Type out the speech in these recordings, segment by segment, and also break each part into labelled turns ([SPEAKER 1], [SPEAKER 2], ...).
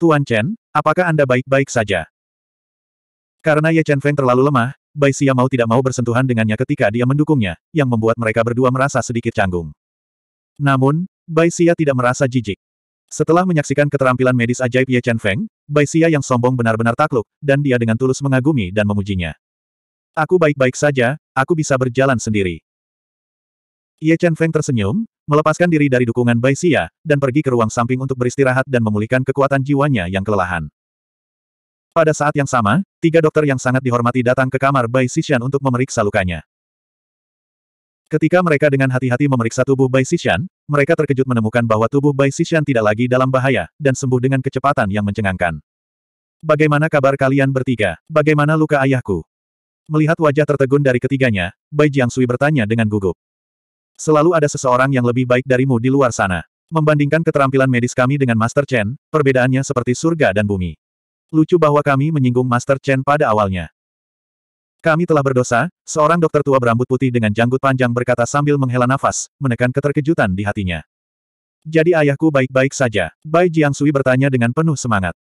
[SPEAKER 1] Tuan Chen, apakah Anda baik-baik saja? Karena Ye Chen Feng terlalu lemah, Bai Xia mau tidak mau bersentuhan dengannya ketika dia mendukungnya, yang membuat mereka berdua merasa sedikit canggung. Namun, Bai Xia tidak merasa jijik. Setelah menyaksikan keterampilan medis ajaib Ye Chen Feng, Bai Xia yang sombong benar-benar takluk, dan dia dengan tulus mengagumi dan memujinya. Aku baik-baik saja, aku bisa berjalan sendiri. Ye Chen Feng tersenyum, melepaskan diri dari dukungan Bai Xia, dan pergi ke ruang samping untuk beristirahat dan memulihkan kekuatan jiwanya yang kelelahan. Pada saat yang sama, tiga dokter yang sangat dihormati datang ke kamar Bai Xishan untuk memeriksa lukanya. Ketika mereka dengan hati-hati memeriksa tubuh Bai Xishan, mereka terkejut menemukan bahwa tubuh Bai Xishan tidak lagi dalam bahaya, dan sembuh dengan kecepatan yang mencengangkan. Bagaimana kabar kalian bertiga? Bagaimana luka ayahku? Melihat wajah tertegun dari ketiganya, Bai Jiangsui bertanya dengan gugup. Selalu ada seseorang yang lebih baik darimu di luar sana. Membandingkan keterampilan medis kami dengan Master Chen, perbedaannya seperti surga dan bumi. Lucu bahwa kami menyinggung Master Chen pada awalnya. Kami telah berdosa, seorang dokter tua berambut putih dengan janggut panjang berkata sambil menghela nafas, menekan keterkejutan di hatinya. Jadi ayahku baik-baik saja, Bai Jiangsui bertanya dengan penuh semangat.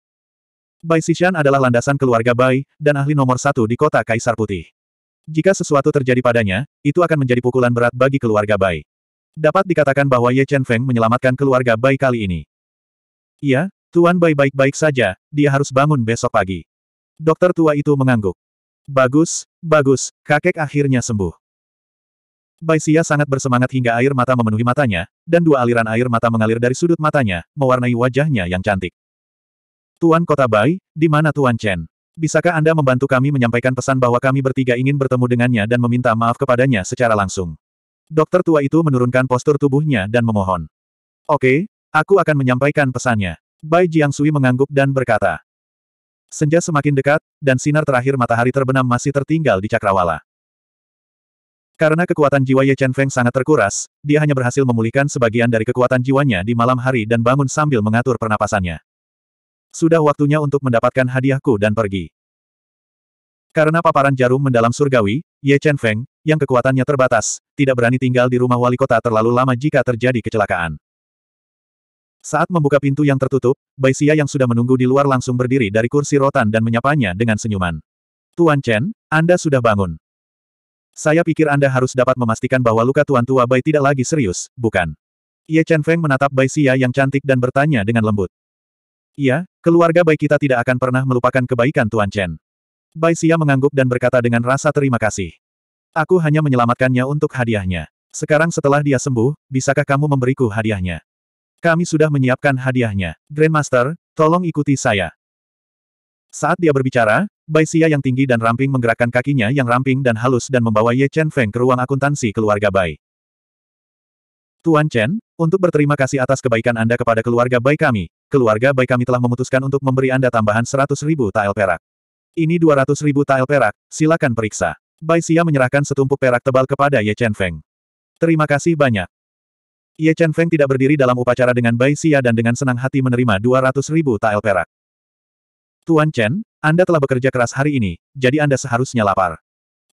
[SPEAKER 1] Bai Xishan adalah landasan keluarga Bai, dan ahli nomor satu di kota Kaisar Putih. Jika sesuatu terjadi padanya, itu akan menjadi pukulan berat bagi keluarga Bai. Dapat dikatakan bahwa Ye Chen Feng menyelamatkan keluarga Bai kali ini. Iya, Tuan Bai baik-baik saja, dia harus bangun besok pagi. Dokter tua itu mengangguk. Bagus, bagus, kakek akhirnya sembuh. Bai Xia sangat bersemangat hingga air mata memenuhi matanya, dan dua aliran air mata mengalir dari sudut matanya, mewarnai wajahnya yang cantik. Tuan Kota Bai, di mana Tuan Chen? Bisakah Anda membantu kami menyampaikan pesan bahwa kami bertiga ingin bertemu dengannya dan meminta maaf kepadanya secara langsung? Dokter tua itu menurunkan postur tubuhnya dan memohon. Oke, aku akan menyampaikan pesannya. Bai Jiangsui mengangguk dan berkata. Senja semakin dekat, dan sinar terakhir matahari terbenam masih tertinggal di cakrawala. Karena kekuatan jiwa Ye Chen Feng sangat terkuras, dia hanya berhasil memulihkan sebagian dari kekuatan jiwanya di malam hari dan bangun sambil mengatur pernapasannya. Sudah waktunya untuk mendapatkan hadiahku dan pergi. Karena paparan jarum mendalam surgawi, Ye Chen Feng, yang kekuatannya terbatas, tidak berani tinggal di rumah wali kota terlalu lama jika terjadi kecelakaan. Saat membuka pintu yang tertutup, Bai Xia yang sudah menunggu di luar langsung berdiri dari kursi rotan dan menyapanya dengan senyuman. Tuan Chen, Anda sudah bangun. Saya pikir Anda harus dapat memastikan bahwa luka Tuan Tua Bai tidak lagi serius, bukan? Ye Chen Feng menatap Bai Xia yang cantik dan bertanya dengan lembut. Iya, keluarga baik kita tidak akan pernah melupakan kebaikan Tuan Chen. Bai Xia mengangguk dan berkata dengan rasa terima kasih. Aku hanya menyelamatkannya untuk hadiahnya. Sekarang setelah dia sembuh, bisakah kamu memberiku hadiahnya? Kami sudah menyiapkan hadiahnya. Grandmaster, tolong ikuti saya. Saat dia berbicara, Bai Xia yang tinggi dan ramping menggerakkan kakinya yang ramping dan halus dan membawa Ye Chen Feng ke ruang akuntansi keluarga Bai. Tuan Chen, untuk berterima kasih atas kebaikan Anda kepada keluarga Bai kami, keluarga Bai kami telah memutuskan untuk memberi Anda tambahan 100 ribu tael perak. Ini 200 ribu tael perak, silakan periksa. Bai Xia menyerahkan setumpuk perak tebal kepada Ye Chen Feng. Terima kasih banyak. Ye Chen Feng tidak berdiri dalam upacara dengan Bai Xia dan dengan senang hati menerima 200 ribu tael perak. Tuan Chen, Anda telah bekerja keras hari ini, jadi Anda seharusnya lapar.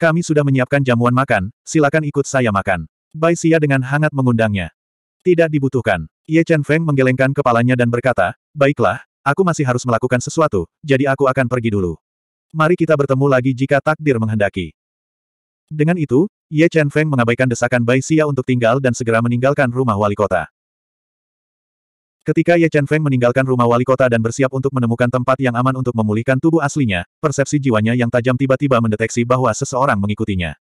[SPEAKER 1] Kami sudah menyiapkan jamuan makan, silakan ikut saya makan. Bai Xia dengan hangat mengundangnya. Tidak dibutuhkan. Ye Chen Feng menggelengkan kepalanya dan berkata, baiklah, aku masih harus melakukan sesuatu, jadi aku akan pergi dulu. Mari kita bertemu lagi jika takdir menghendaki. Dengan itu, Ye Chen Feng mengabaikan desakan Bai Xia untuk tinggal dan segera meninggalkan rumah wali kota. Ketika Ye Chen Feng meninggalkan rumah wali kota dan bersiap untuk menemukan tempat yang aman untuk memulihkan tubuh aslinya, persepsi jiwanya yang tajam tiba-tiba mendeteksi bahwa seseorang mengikutinya.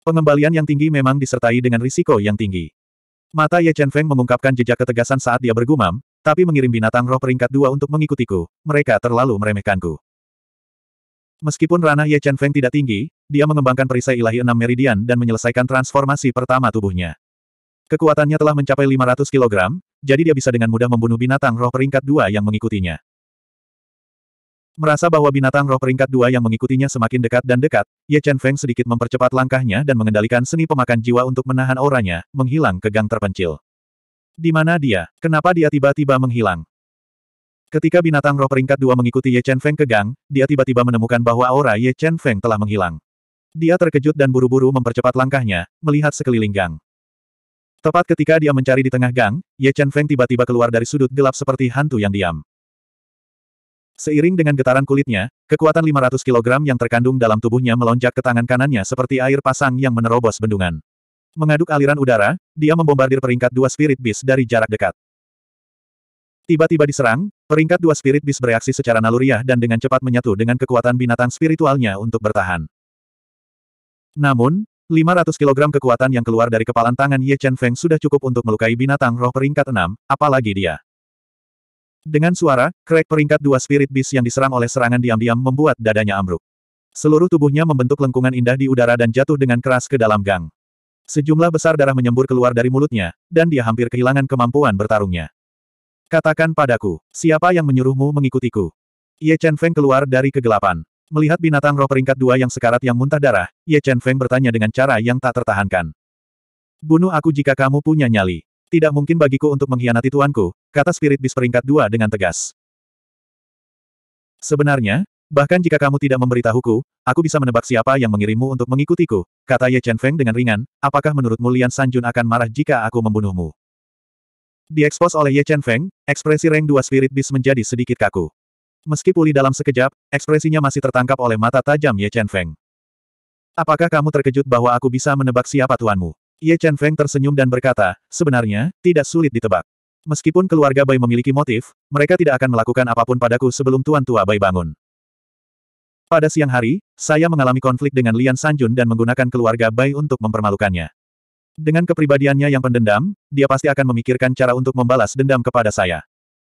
[SPEAKER 1] Pengembalian yang tinggi memang disertai dengan risiko yang tinggi. Mata Ye Chen Feng mengungkapkan jejak ketegasan saat dia bergumam, tapi mengirim binatang roh peringkat dua untuk mengikutiku, mereka terlalu meremehkanku. Meskipun ranah Ye Chen Feng tidak tinggi, dia mengembangkan perisai ilahi enam meridian dan menyelesaikan transformasi pertama tubuhnya. Kekuatannya telah mencapai 500 kg, jadi dia bisa dengan mudah membunuh binatang roh peringkat dua yang mengikutinya. Merasa bahwa binatang roh peringkat dua yang mengikutinya semakin dekat dan dekat, Ye Chen Feng sedikit mempercepat langkahnya dan mengendalikan seni pemakan jiwa untuk menahan auranya, menghilang ke gang terpencil. Di mana dia? Kenapa dia tiba-tiba menghilang? Ketika binatang roh peringkat dua mengikuti Ye Chen Feng ke gang, dia tiba-tiba menemukan bahwa aura Ye Chen Feng telah menghilang. Dia terkejut dan buru-buru mempercepat langkahnya, melihat sekeliling gang. Tepat ketika dia mencari di tengah gang, Ye Chen Feng tiba-tiba keluar dari sudut gelap seperti hantu yang diam. Seiring dengan getaran kulitnya, kekuatan 500 kg yang terkandung dalam tubuhnya melonjak ke tangan kanannya seperti air pasang yang menerobos bendungan. Mengaduk aliran udara, dia membombardir peringkat dua Spirit Beast dari jarak dekat. Tiba-tiba diserang, peringkat dua Spirit Beast bereaksi secara naluriah dan dengan cepat menyatu dengan kekuatan binatang spiritualnya untuk bertahan. Namun, 500 kg kekuatan yang keluar dari kepalan tangan Ye Chen Feng sudah cukup untuk melukai binatang roh peringkat 6, apalagi dia. Dengan suara, krek peringkat dua Spirit Beast yang diserang oleh serangan diam-diam membuat dadanya ambruk. Seluruh tubuhnya membentuk lengkungan indah di udara dan jatuh dengan keras ke dalam gang. Sejumlah besar darah menyembur keluar dari mulutnya, dan dia hampir kehilangan kemampuan bertarungnya. Katakan padaku, siapa yang menyuruhmu mengikutiku? Ye Chen Feng keluar dari kegelapan. Melihat binatang roh peringkat dua yang sekarat yang muntah darah, Ye Chen Feng bertanya dengan cara yang tak tertahankan. Bunuh aku jika kamu punya nyali. Tidak mungkin bagiku untuk mengkhianati tuanku, kata spirit bis peringkat dua dengan tegas. Sebenarnya, bahkan jika kamu tidak memberitahuku, aku bisa menebak siapa yang mengirimmu untuk mengikutiku, kata Ye Chen Feng dengan ringan, apakah menurutmu Lian Sanjun akan marah jika aku membunuhmu? Diekspos oleh Ye Chen Feng, ekspresi Reng Dua Spirit Beast menjadi sedikit kaku. Meski pulih dalam sekejap, ekspresinya masih tertangkap oleh mata tajam Ye Chen Feng. Apakah kamu terkejut bahwa aku bisa menebak siapa tuanmu? Ye Chen Feng tersenyum dan berkata, sebenarnya, tidak sulit ditebak. Meskipun keluarga Bai memiliki motif, mereka tidak akan melakukan apa pun padaku sebelum tuan tua Bai bangun. Pada siang hari, saya mengalami konflik dengan Lian Sanjun dan menggunakan keluarga Bai untuk mempermalukannya. Dengan kepribadiannya yang pendendam, dia pasti akan memikirkan cara untuk membalas dendam kepada saya.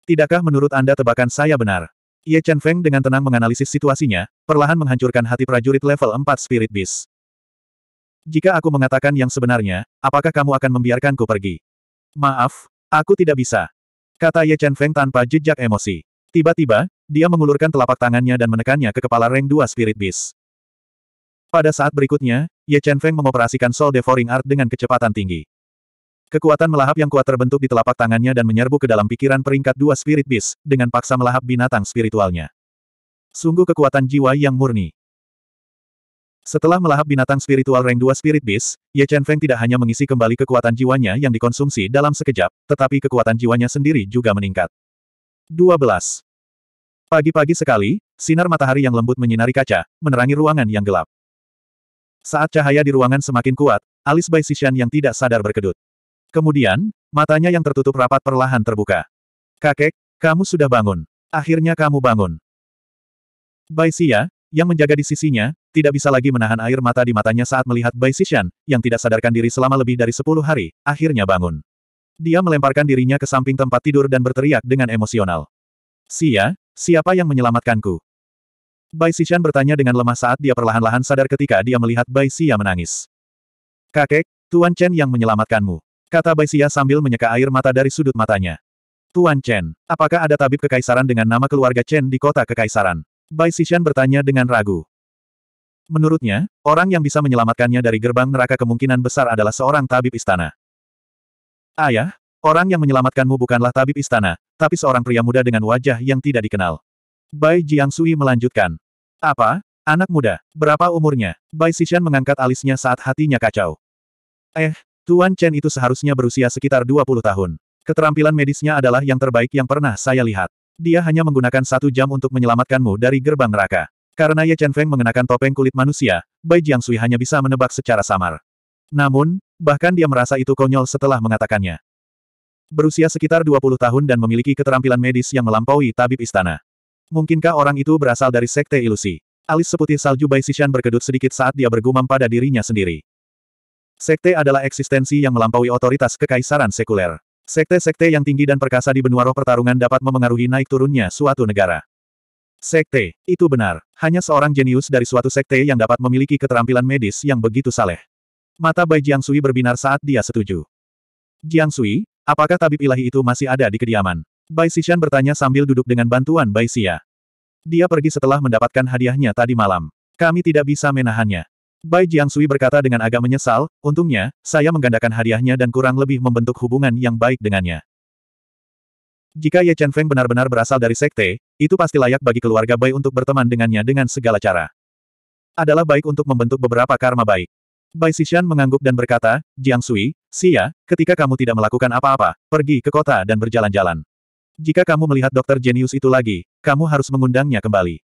[SPEAKER 1] Tidakkah menurut Anda tebakan saya benar? Ye Chen Feng dengan tenang menganalisis situasinya, perlahan menghancurkan hati prajurit level 4 Spirit Beast. Jika aku mengatakan yang sebenarnya, apakah kamu akan membiarkanku pergi? Maaf, aku tidak bisa. Kata Ye Chen Feng tanpa jejak emosi. Tiba-tiba, dia mengulurkan telapak tangannya dan menekannya ke kepala Reng 2 Spirit Beast. Pada saat berikutnya, Ye Chen Feng mengoperasikan Soul Devouring Art dengan kecepatan tinggi. Kekuatan melahap yang kuat terbentuk di telapak tangannya dan menyerbu ke dalam pikiran peringkat dua Spirit Beast, dengan paksa melahap binatang spiritualnya. Sungguh kekuatan jiwa yang murni. Setelah melahap binatang spiritual rank 2 Spirit Beast, Ye Chen Feng tidak hanya mengisi kembali kekuatan jiwanya yang dikonsumsi dalam sekejap, tetapi kekuatan jiwanya sendiri juga meningkat. 12. Pagi-pagi sekali, sinar matahari yang lembut menyinari kaca, menerangi ruangan yang gelap. Saat cahaya di ruangan semakin kuat, alis Bai Xishan yang tidak sadar berkedut. Kemudian, matanya yang tertutup rapat perlahan terbuka. Kakek, kamu sudah bangun. Akhirnya kamu bangun. Bai Xia, yang menjaga di sisinya, tidak bisa lagi menahan air mata di matanya saat melihat Bai Xishan, yang tidak sadarkan diri selama lebih dari sepuluh hari, akhirnya bangun. Dia melemparkan dirinya ke samping tempat tidur dan berteriak dengan emosional. Xia, siapa yang menyelamatkanku? Bai Xishan bertanya dengan lemah saat dia perlahan-lahan sadar ketika dia melihat Bai Xia menangis. Kakek, Tuan Chen yang menyelamatkanmu. Kata Bai Xia sambil menyeka air mata dari sudut matanya. Tuan Chen, apakah ada tabib kekaisaran dengan nama keluarga Chen di kota kekaisaran? Bai Xishan bertanya dengan ragu. Menurutnya, orang yang bisa menyelamatkannya dari gerbang neraka kemungkinan besar adalah seorang tabib istana. Ayah, orang yang menyelamatkanmu bukanlah tabib istana, tapi seorang pria muda dengan wajah yang tidak dikenal. Bai Jiangsui melanjutkan. Apa? Anak muda. Berapa umurnya? Bai Xishan mengangkat alisnya saat hatinya kacau. Eh, Tuan Chen itu seharusnya berusia sekitar 20 tahun. Keterampilan medisnya adalah yang terbaik yang pernah saya lihat. Dia hanya menggunakan satu jam untuk menyelamatkanmu dari gerbang neraka. Karena Ye Chen Feng mengenakan topeng kulit manusia, Bai Jiangsui hanya bisa menebak secara samar. Namun, bahkan dia merasa itu konyol setelah mengatakannya. Berusia sekitar 20 tahun dan memiliki keterampilan medis yang melampaui tabib istana. Mungkinkah orang itu berasal dari Sekte Ilusi? Alis seputih salju Bai Xishan berkedut sedikit saat dia bergumam pada dirinya sendiri. Sekte adalah eksistensi yang melampaui otoritas kekaisaran sekuler. Sekte-sekte yang tinggi dan perkasa di benua roh pertarungan dapat memengaruhi naik turunnya suatu negara. Sekte, itu benar. Hanya seorang jenius dari suatu sekte yang dapat memiliki keterampilan medis yang begitu saleh. Mata Bai Jiangsui berbinar saat dia setuju. Jiangsui, apakah tabib ilahi itu masih ada di kediaman? Bai Xishan bertanya sambil duduk dengan bantuan Bai Xia. Dia pergi setelah mendapatkan hadiahnya tadi malam. Kami tidak bisa menahannya. Bai Jiangsui berkata dengan agak menyesal, untungnya, saya menggandakan hadiahnya dan kurang lebih membentuk hubungan yang baik dengannya. Jika Ye Chen Feng benar-benar berasal dari sekte, itu pasti layak bagi keluarga Bai untuk berteman dengannya dengan segala cara. Adalah baik untuk membentuk beberapa karma baik. Bai Xishan mengangguk dan berkata, Jiang Sui, Xia, ketika kamu tidak melakukan apa-apa, pergi ke kota dan berjalan-jalan. Jika kamu melihat dokter jenius itu lagi, kamu harus mengundangnya kembali.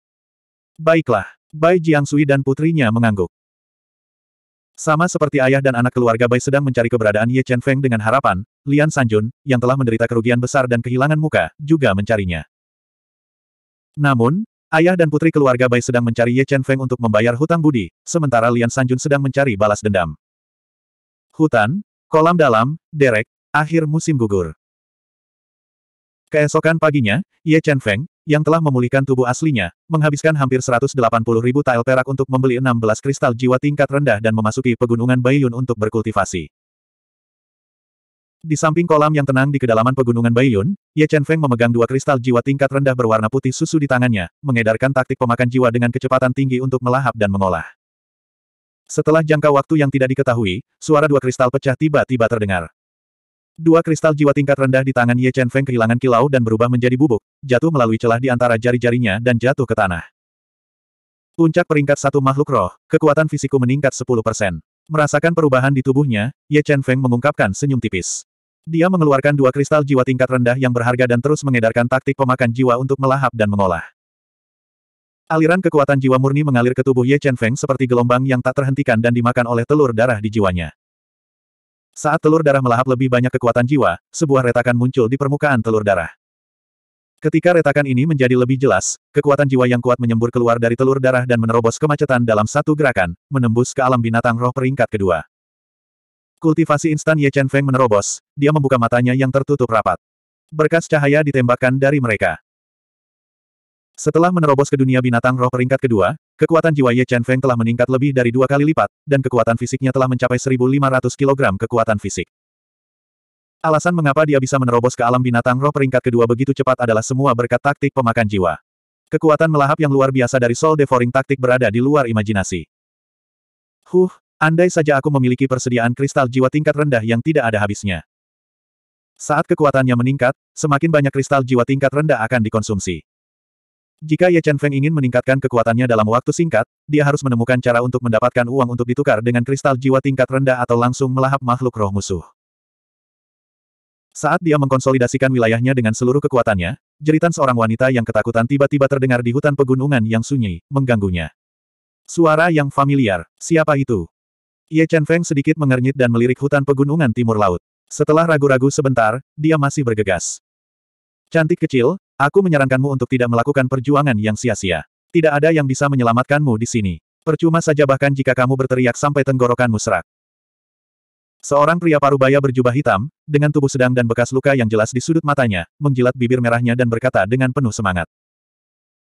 [SPEAKER 1] Baiklah, Bai Jiangsui dan putrinya mengangguk. Sama seperti ayah dan anak keluarga Bai sedang mencari keberadaan Ye Chen Feng dengan harapan, Lian Sanjun, yang telah menderita kerugian besar dan kehilangan muka, juga mencarinya. Namun, ayah dan putri keluarga Bai sedang mencari Ye Chen Feng untuk membayar hutang budi, sementara Lian Sanjun sedang mencari balas dendam. Hutan, kolam dalam, derek, akhir musim gugur. Keesokan paginya, Ye Chen Feng, yang telah memulihkan tubuh aslinya, menghabiskan hampir 180 ribu tael perak untuk membeli 16 kristal jiwa tingkat rendah dan memasuki pegunungan Baiyun untuk berkultivasi. Di samping kolam yang tenang di kedalaman pegunungan Baiyun, Ye Chen Feng memegang dua kristal jiwa tingkat rendah berwarna putih susu di tangannya, mengedarkan taktik pemakan jiwa dengan kecepatan tinggi untuk melahap dan mengolah. Setelah jangka waktu yang tidak diketahui, suara dua kristal pecah tiba-tiba terdengar. Dua kristal jiwa tingkat rendah di tangan Ye Chen Feng kehilangan kilau dan berubah menjadi bubuk, jatuh melalui celah di antara jari-jarinya dan jatuh ke tanah. Puncak peringkat satu makhluk roh, kekuatan fisikku meningkat 10%. Merasakan perubahan di tubuhnya, Ye Chen Feng mengungkapkan senyum tipis. Dia mengeluarkan dua kristal jiwa tingkat rendah yang berharga dan terus mengedarkan taktik pemakan jiwa untuk melahap dan mengolah. Aliran kekuatan jiwa murni mengalir ke tubuh Ye Chen Feng seperti gelombang yang tak terhentikan dan dimakan oleh telur darah di jiwanya. Saat telur darah melahap lebih banyak kekuatan jiwa, sebuah retakan muncul di permukaan telur darah. Ketika retakan ini menjadi lebih jelas, kekuatan jiwa yang kuat menyembur keluar dari telur darah dan menerobos kemacetan dalam satu gerakan, menembus ke alam binatang roh peringkat kedua. Kultivasi instan Ye Chen Feng menerobos, dia membuka matanya yang tertutup rapat. Berkas cahaya ditembakkan dari mereka. Setelah menerobos ke dunia binatang roh peringkat kedua, kekuatan jiwa Ye Chen Feng telah meningkat lebih dari dua kali lipat, dan kekuatan fisiknya telah mencapai 1.500 kg kekuatan fisik. Alasan mengapa dia bisa menerobos ke alam binatang roh peringkat kedua begitu cepat adalah semua berkat taktik pemakan jiwa. Kekuatan melahap yang luar biasa dari Soul Devouring taktik berada di luar imajinasi. Huh, andai saja aku memiliki persediaan kristal jiwa tingkat rendah yang tidak ada habisnya. Saat kekuatannya meningkat, semakin banyak kristal jiwa tingkat rendah akan dikonsumsi. Jika Ye Chen Feng ingin meningkatkan kekuatannya dalam waktu singkat, dia harus menemukan cara untuk mendapatkan uang untuk ditukar dengan kristal jiwa tingkat rendah atau langsung melahap makhluk roh musuh. Saat dia mengkonsolidasikan wilayahnya dengan seluruh kekuatannya, jeritan seorang wanita yang ketakutan tiba-tiba terdengar di hutan pegunungan yang sunyi, mengganggunya. Suara yang familiar, siapa itu? Ye Chen Feng sedikit mengernyit dan melirik hutan pegunungan timur laut. Setelah ragu-ragu sebentar, dia masih bergegas. Cantik kecil, Aku menyarankanmu untuk tidak melakukan perjuangan yang sia-sia. Tidak ada yang bisa menyelamatkanmu di sini. Percuma saja bahkan jika kamu berteriak sampai tenggorokanmu serak. Seorang pria parubaya berjubah hitam, dengan tubuh sedang dan bekas luka yang jelas di sudut matanya, menjilat bibir merahnya dan berkata dengan penuh semangat.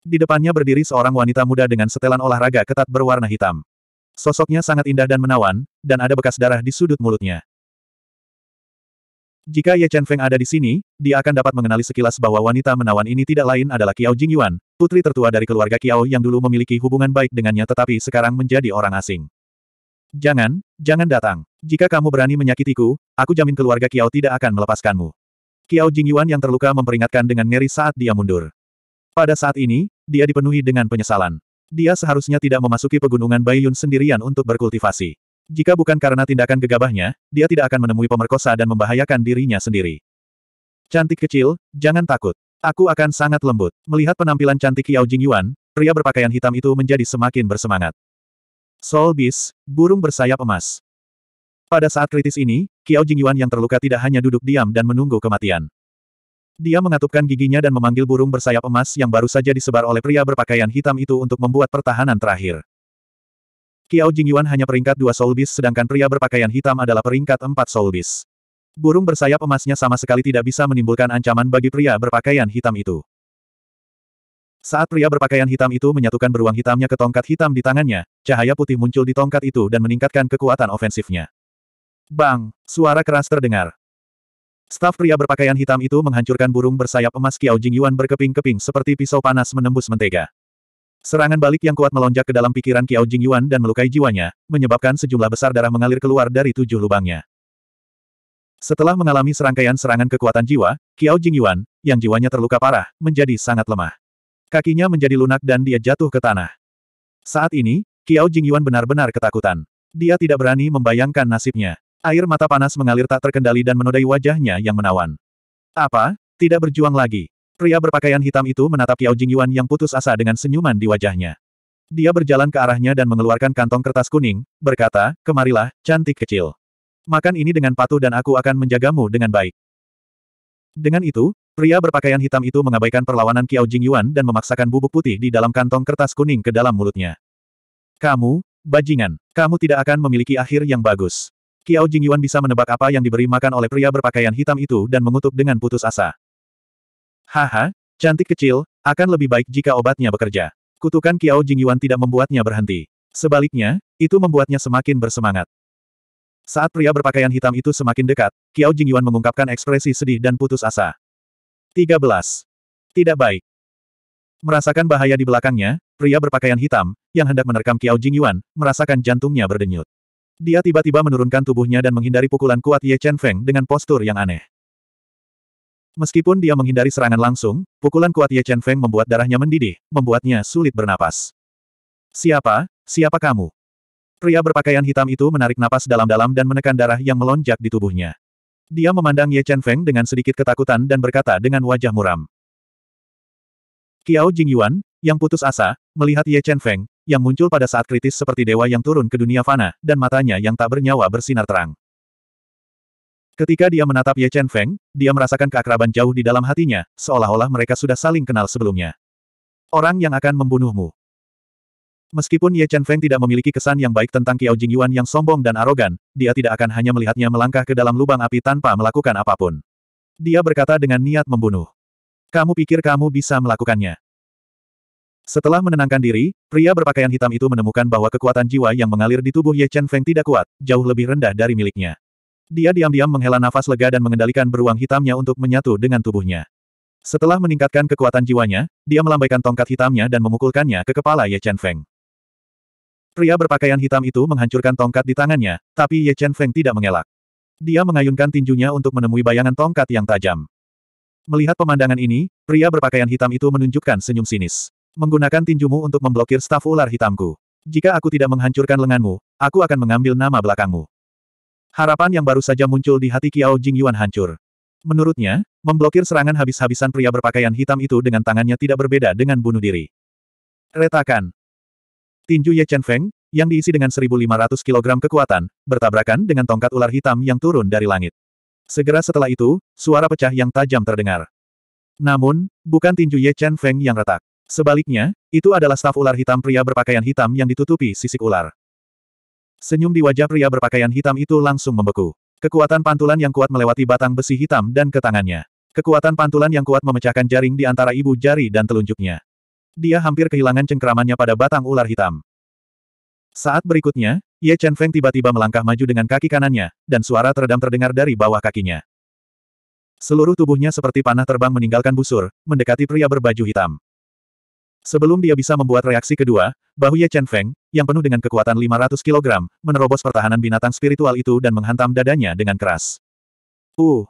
[SPEAKER 1] Di depannya berdiri seorang wanita muda dengan setelan olahraga ketat berwarna hitam. Sosoknya sangat indah dan menawan, dan ada bekas darah di sudut mulutnya. Jika Ye Chen Feng ada di sini, dia akan dapat mengenali sekilas bahwa wanita menawan ini tidak lain adalah Kiao Jingyuan, putri tertua dari keluarga Kiao yang dulu memiliki hubungan baik dengannya tetapi sekarang menjadi orang asing. Jangan, jangan datang. Jika kamu berani menyakitiku, aku jamin keluarga Kiao tidak akan melepaskanmu. Kiao Jingyuan yang terluka memperingatkan dengan ngeri saat dia mundur. Pada saat ini, dia dipenuhi dengan penyesalan. Dia seharusnya tidak memasuki pegunungan Baiyun sendirian untuk berkultivasi. Jika bukan karena tindakan gegabahnya, dia tidak akan menemui pemerkosa dan membahayakan dirinya sendiri. Cantik kecil, jangan takut. Aku akan sangat lembut. Melihat penampilan cantik Yao Jingyuan, pria berpakaian hitam itu menjadi semakin bersemangat. Soul Beast, burung bersayap emas. Pada saat kritis ini, Kiao Jingyuan yang terluka tidak hanya duduk diam dan menunggu kematian. Dia mengatupkan giginya dan memanggil burung bersayap emas yang baru saja disebar oleh pria berpakaian hitam itu untuk membuat pertahanan terakhir. Kiao Jingyuan hanya peringkat dua Soul Beast sedangkan pria berpakaian hitam adalah peringkat empat Soul Beast. Burung bersayap emasnya sama sekali tidak bisa menimbulkan ancaman bagi pria berpakaian hitam itu. Saat pria berpakaian hitam itu menyatukan beruang hitamnya ke tongkat hitam di tangannya, cahaya putih muncul di tongkat itu dan meningkatkan kekuatan ofensifnya. Bang! Suara keras terdengar. Staf pria berpakaian hitam itu menghancurkan burung bersayap emas Kiao Jingyuan berkeping-keping seperti pisau panas menembus mentega. Serangan balik yang kuat melonjak ke dalam pikiran Kiao Jingyuan dan melukai jiwanya, menyebabkan sejumlah besar darah mengalir keluar dari tujuh lubangnya. Setelah mengalami serangkaian serangan kekuatan jiwa, Kiao Jingyuan, yang jiwanya terluka parah, menjadi sangat lemah. Kakinya menjadi lunak dan dia jatuh ke tanah. Saat ini, Kiao Jingyuan benar-benar ketakutan. Dia tidak berani membayangkan nasibnya. Air mata panas mengalir tak terkendali dan menodai wajahnya yang menawan. Apa? Tidak berjuang lagi. Pria berpakaian hitam itu menatap Kiao Jingyuan yang putus asa dengan senyuman di wajahnya. Dia berjalan ke arahnya dan mengeluarkan kantong kertas kuning, berkata, kemarilah, cantik kecil. Makan ini dengan patuh dan aku akan menjagamu dengan baik. Dengan itu, pria berpakaian hitam itu mengabaikan perlawanan Kiao Jingyuan dan memaksakan bubuk putih di dalam kantong kertas kuning ke dalam mulutnya. Kamu, bajingan, kamu tidak akan memiliki akhir yang bagus. Kiao Jingyuan bisa menebak apa yang diberi makan oleh pria berpakaian hitam itu dan mengutuk dengan putus asa. Haha, cantik kecil, akan lebih baik jika obatnya bekerja. Kutukan Kiao Jingyuan tidak membuatnya berhenti. Sebaliknya, itu membuatnya semakin bersemangat. Saat pria berpakaian hitam itu semakin dekat, Kiao Jingyuan mengungkapkan ekspresi sedih dan putus asa. 13. Tidak baik. Merasakan bahaya di belakangnya, pria berpakaian hitam, yang hendak menerkam Kiao Jingyuan, merasakan jantungnya berdenyut. Dia tiba-tiba menurunkan tubuhnya dan menghindari pukulan kuat Ye Chen Feng dengan postur yang aneh. Meskipun dia menghindari serangan langsung, pukulan kuat Ye Chen Feng membuat darahnya mendidih, membuatnya sulit bernapas. Siapa? Siapa kamu? Pria berpakaian hitam itu menarik napas dalam-dalam dan menekan darah yang melonjak di tubuhnya. Dia memandang Ye Chen Feng dengan sedikit ketakutan dan berkata dengan wajah muram. Kiao Jingyuan, yang putus asa, melihat Ye Chen Feng, yang muncul pada saat kritis seperti dewa yang turun ke dunia fana, dan matanya yang tak bernyawa bersinar terang. Ketika dia menatap Ye Chen Feng, dia merasakan keakraban jauh di dalam hatinya, seolah-olah mereka sudah saling kenal sebelumnya. Orang yang akan membunuhmu. Meskipun Ye Chen Feng tidak memiliki kesan yang baik tentang Kiao Jingyuan yang sombong dan arogan, dia tidak akan hanya melihatnya melangkah ke dalam lubang api tanpa melakukan apa pun. Dia berkata dengan niat membunuh. Kamu pikir kamu bisa melakukannya? Setelah menenangkan diri, pria berpakaian hitam itu menemukan bahwa kekuatan jiwa yang mengalir di tubuh Ye Chen Feng tidak kuat, jauh lebih rendah dari miliknya. Dia diam-diam menghela nafas lega dan mengendalikan beruang hitamnya untuk menyatu dengan tubuhnya. Setelah meningkatkan kekuatan jiwanya, dia melambaikan tongkat hitamnya dan memukulkannya ke kepala Ye Chen Feng. Pria berpakaian hitam itu menghancurkan tongkat di tangannya, tapi Ye Chen Feng tidak mengelak. Dia mengayunkan tinjunya untuk menemui bayangan tongkat yang tajam. Melihat pemandangan ini, pria berpakaian hitam itu menunjukkan senyum sinis. Menggunakan tinjumu untuk memblokir staf ular hitamku. Jika aku tidak menghancurkan lenganmu, aku akan mengambil nama belakangmu. Harapan yang baru saja muncul di hati Kiao Jingyuan hancur. Menurutnya, memblokir serangan habis-habisan pria berpakaian hitam itu dengan tangannya tidak berbeda dengan bunuh diri. Retakan. Tinju Ye Chen Feng, yang diisi dengan 1.500 kg kekuatan, bertabrakan dengan tongkat ular hitam yang turun dari langit. Segera setelah itu, suara pecah yang tajam terdengar. Namun, bukan tinju Ye Chen Feng yang retak. Sebaliknya, itu adalah staf ular hitam pria berpakaian hitam yang ditutupi sisik ular. Senyum di wajah pria berpakaian hitam itu langsung membeku. Kekuatan pantulan yang kuat melewati batang besi hitam dan ke tangannya. Kekuatan pantulan yang kuat memecahkan jaring di antara ibu jari dan telunjuknya. Dia hampir kehilangan cengkeramannya pada batang ular hitam. Saat berikutnya, Ye Chen Feng tiba-tiba melangkah maju dengan kaki kanannya, dan suara teredam terdengar dari bawah kakinya. Seluruh tubuhnya seperti panah terbang meninggalkan busur, mendekati pria berbaju hitam. Sebelum dia bisa membuat reaksi kedua, bahu Ye Chen Feng, yang penuh dengan kekuatan 500 kg, menerobos pertahanan binatang spiritual itu dan menghantam dadanya dengan keras. Uh!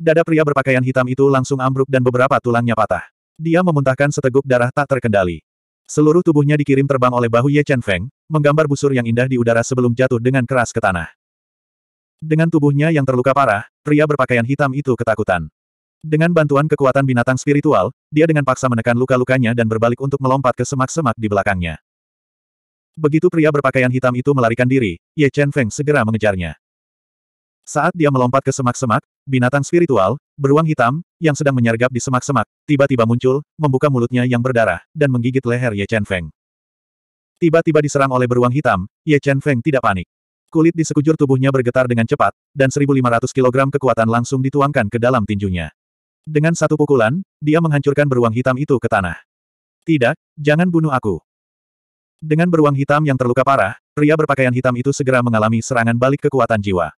[SPEAKER 1] Dada pria berpakaian hitam itu langsung ambruk dan beberapa tulangnya patah. Dia memuntahkan seteguk darah tak terkendali. Seluruh tubuhnya dikirim terbang oleh bahu Ye Chen Feng, menggambar busur yang indah di udara sebelum jatuh dengan keras ke tanah. Dengan tubuhnya yang terluka parah, pria berpakaian hitam itu ketakutan. Dengan bantuan kekuatan binatang spiritual, dia dengan paksa menekan luka-lukanya dan berbalik untuk melompat ke semak-semak di belakangnya. Begitu pria berpakaian hitam itu melarikan diri, Ye Chen Feng segera mengejarnya. Saat dia melompat ke semak-semak, binatang spiritual, beruang hitam, yang sedang menyergap di semak-semak, tiba-tiba muncul, membuka mulutnya yang berdarah, dan menggigit leher Ye Chen Feng. Tiba-tiba diserang oleh beruang hitam, Ye Chen Feng tidak panik. Kulit di sekujur tubuhnya bergetar dengan cepat, dan 1.500 kg kekuatan langsung dituangkan ke dalam tinjunya. Dengan satu pukulan, dia menghancurkan beruang hitam itu ke tanah. Tidak, jangan bunuh aku. Dengan beruang hitam yang terluka parah, pria berpakaian hitam itu segera mengalami serangan balik kekuatan jiwa.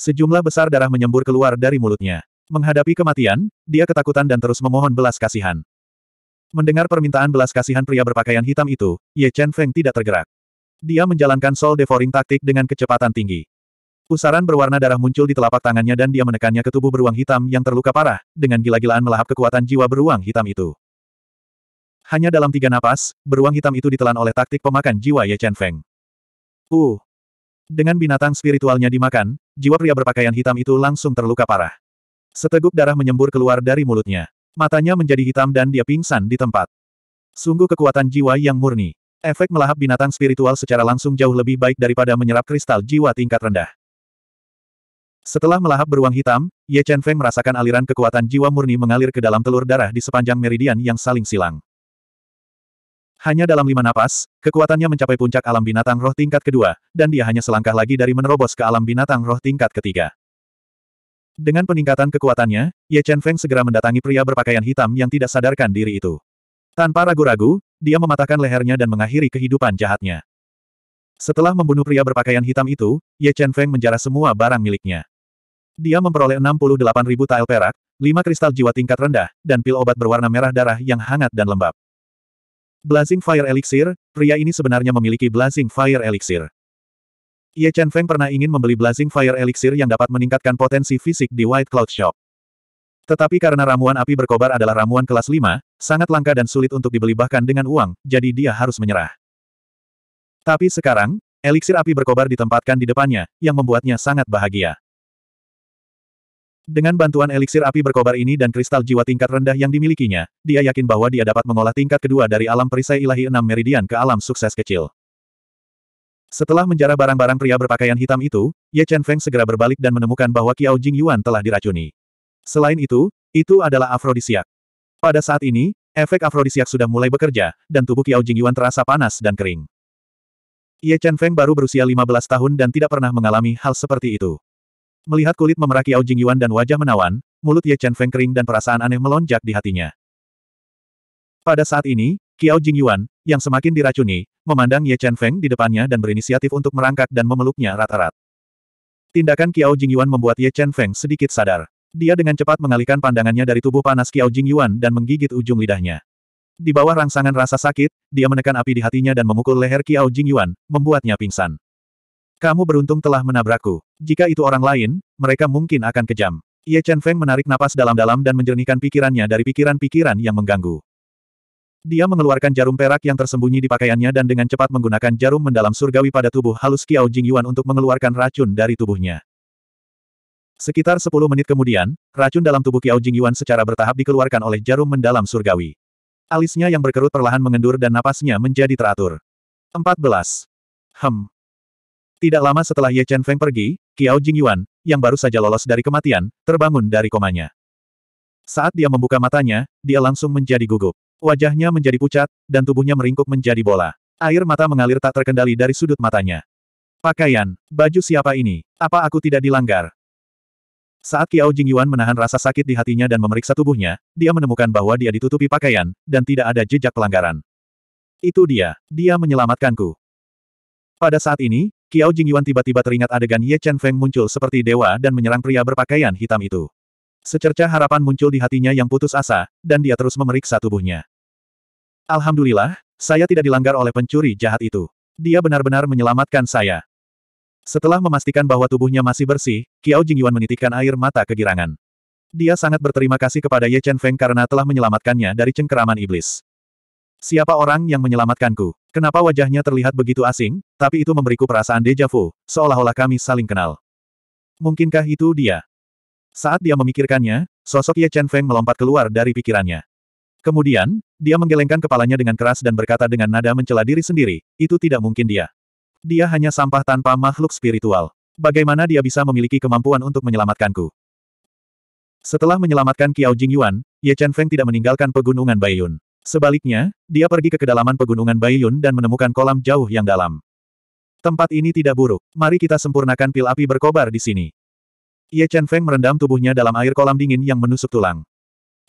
[SPEAKER 1] Sejumlah besar darah menyembur keluar dari mulutnya. Menghadapi kematian, dia ketakutan dan terus memohon belas kasihan. Mendengar permintaan belas kasihan pria berpakaian hitam itu, Ye Chen Feng tidak tergerak. Dia menjalankan Soul Devouring taktik dengan kecepatan tinggi. Pusaran berwarna darah muncul di telapak tangannya dan dia menekannya ke tubuh beruang hitam yang terluka parah, dengan gila-gilaan melahap kekuatan jiwa beruang hitam itu. Hanya dalam tiga napas, beruang hitam itu ditelan oleh taktik pemakan jiwa Ye Chen Feng. Uh! Dengan binatang spiritualnya dimakan, jiwa pria berpakaian hitam itu langsung terluka parah. Seteguk darah menyembur keluar dari mulutnya. Matanya menjadi hitam dan dia pingsan di tempat. Sungguh kekuatan jiwa yang murni. Efek melahap binatang spiritual secara langsung jauh lebih baik daripada menyerap kristal jiwa tingkat rendah. Setelah melahap beruang hitam, Ye Chen Feng merasakan aliran kekuatan jiwa murni mengalir ke dalam telur darah di sepanjang meridian yang saling silang. Hanya dalam lima napas, kekuatannya mencapai puncak alam binatang roh tingkat kedua, dan dia hanya selangkah lagi dari menerobos ke alam binatang roh tingkat ketiga. Dengan peningkatan kekuatannya, Ye Chen Feng segera mendatangi pria berpakaian hitam yang tidak sadarkan diri itu. Tanpa ragu-ragu, dia mematahkan lehernya dan mengakhiri kehidupan jahatnya. Setelah membunuh pria berpakaian hitam itu, Ye Chen Feng menjarah semua barang miliknya. Dia memperoleh 68 ribu tael perak, 5 kristal jiwa tingkat rendah, dan pil obat berwarna merah darah yang hangat dan lembab. Blazing Fire Elixir, pria ini sebenarnya memiliki Blazing Fire Elixir. Ye Chen Feng pernah ingin membeli Blazing Fire Elixir yang dapat meningkatkan potensi fisik di White Cloud Shop. Tetapi karena ramuan api berkobar adalah ramuan kelas 5, sangat langka dan sulit untuk dibeli bahkan dengan uang, jadi dia harus menyerah. Tapi sekarang, eliksir api berkobar ditempatkan di depannya, yang membuatnya sangat bahagia. Dengan bantuan eliksir api berkobar ini dan kristal jiwa tingkat rendah yang dimilikinya, dia yakin bahwa dia dapat mengolah tingkat kedua dari alam perisai ilahi enam meridian ke alam sukses kecil. Setelah menjarah barang-barang pria berpakaian hitam itu, Ye Chen Feng segera berbalik dan menemukan bahwa Kiao Jing Yuan telah diracuni. Selain itu, itu adalah afrodisiak. Pada saat ini, efek afrodisiak sudah mulai bekerja, dan tubuh Kiao Jing Yuan terasa panas dan kering. Ye Chen Feng baru berusia 15 tahun dan tidak pernah mengalami hal seperti itu. Melihat kulit memerah Kiao Jingyuan dan wajah menawan, mulut Ye Chen Feng kering dan perasaan aneh melonjak di hatinya. Pada saat ini, Kiao Jingyuan, yang semakin diracuni, memandang Ye Chen Feng di depannya dan berinisiatif untuk merangkak dan memeluknya rata-rat. Tindakan Kiao Jingyuan membuat Ye Chen Feng sedikit sadar. Dia dengan cepat mengalihkan pandangannya dari tubuh panas Kiao Jingyuan dan menggigit ujung lidahnya. Di bawah rangsangan rasa sakit, dia menekan api di hatinya dan memukul leher Kiao Jingyuan, membuatnya pingsan. Kamu beruntung telah menabrakku. Jika itu orang lain, mereka mungkin akan kejam. Ye Chen Feng menarik napas dalam-dalam dan menjernihkan pikirannya dari pikiran-pikiran yang mengganggu. Dia mengeluarkan jarum perak yang tersembunyi di pakaiannya dan dengan cepat menggunakan jarum mendalam surgawi pada tubuh halus Kiao Jingyuan untuk mengeluarkan racun dari tubuhnya. Sekitar 10 menit kemudian, racun dalam tubuh Kiao Jingyuan secara bertahap dikeluarkan oleh jarum mendalam surgawi. Alisnya yang berkerut perlahan mengendur dan napasnya menjadi teratur. 14. Hem. Tidak lama setelah Ye Chen Feng pergi, Kiao Jingyuan, yang baru saja lolos dari kematian, terbangun dari komanya. Saat dia membuka matanya, dia langsung menjadi gugup. Wajahnya menjadi pucat, dan tubuhnya meringkuk menjadi bola. Air mata mengalir tak terkendali dari sudut matanya. Pakaian, baju siapa ini? Apa aku tidak dilanggar? Saat Kiao Jingyuan menahan rasa sakit di hatinya dan memeriksa tubuhnya, dia menemukan bahwa dia ditutupi pakaian, dan tidak ada jejak pelanggaran. Itu dia, dia menyelamatkanku. Pada saat ini, Kiao Jingyuan tiba-tiba teringat adegan Ye Chen Feng muncul seperti dewa dan menyerang pria berpakaian hitam itu. Secercah harapan muncul di hatinya yang putus asa, dan dia terus memeriksa tubuhnya. Alhamdulillah, saya tidak dilanggar oleh pencuri jahat itu. Dia benar-benar menyelamatkan saya. Setelah memastikan bahwa tubuhnya masih bersih, Kiao Jingyuan menitikkan air mata kegirangan. Dia sangat berterima kasih kepada Ye Chen Feng karena telah menyelamatkannya dari cengkeraman iblis. Siapa orang yang menyelamatkanku? Kenapa wajahnya terlihat begitu asing, tapi itu memberiku perasaan deja vu, seolah-olah kami saling kenal. Mungkinkah itu dia? Saat dia memikirkannya, sosok Ye Chen Feng melompat keluar dari pikirannya. Kemudian, dia menggelengkan kepalanya dengan keras dan berkata dengan nada mencela diri sendiri, itu tidak mungkin dia. Dia hanya sampah tanpa makhluk spiritual. Bagaimana dia bisa memiliki kemampuan untuk menyelamatkanku? Setelah menyelamatkan Kiao Jingyuan, Ye Chen Feng tidak meninggalkan pegunungan Baiyun. Sebaliknya, dia pergi ke kedalaman pegunungan Baiyun dan menemukan kolam jauh yang dalam. Tempat ini tidak buruk. Mari kita sempurnakan pil api berkobar di sini. Ye Chen Feng merendam tubuhnya dalam air kolam dingin yang menusuk tulang.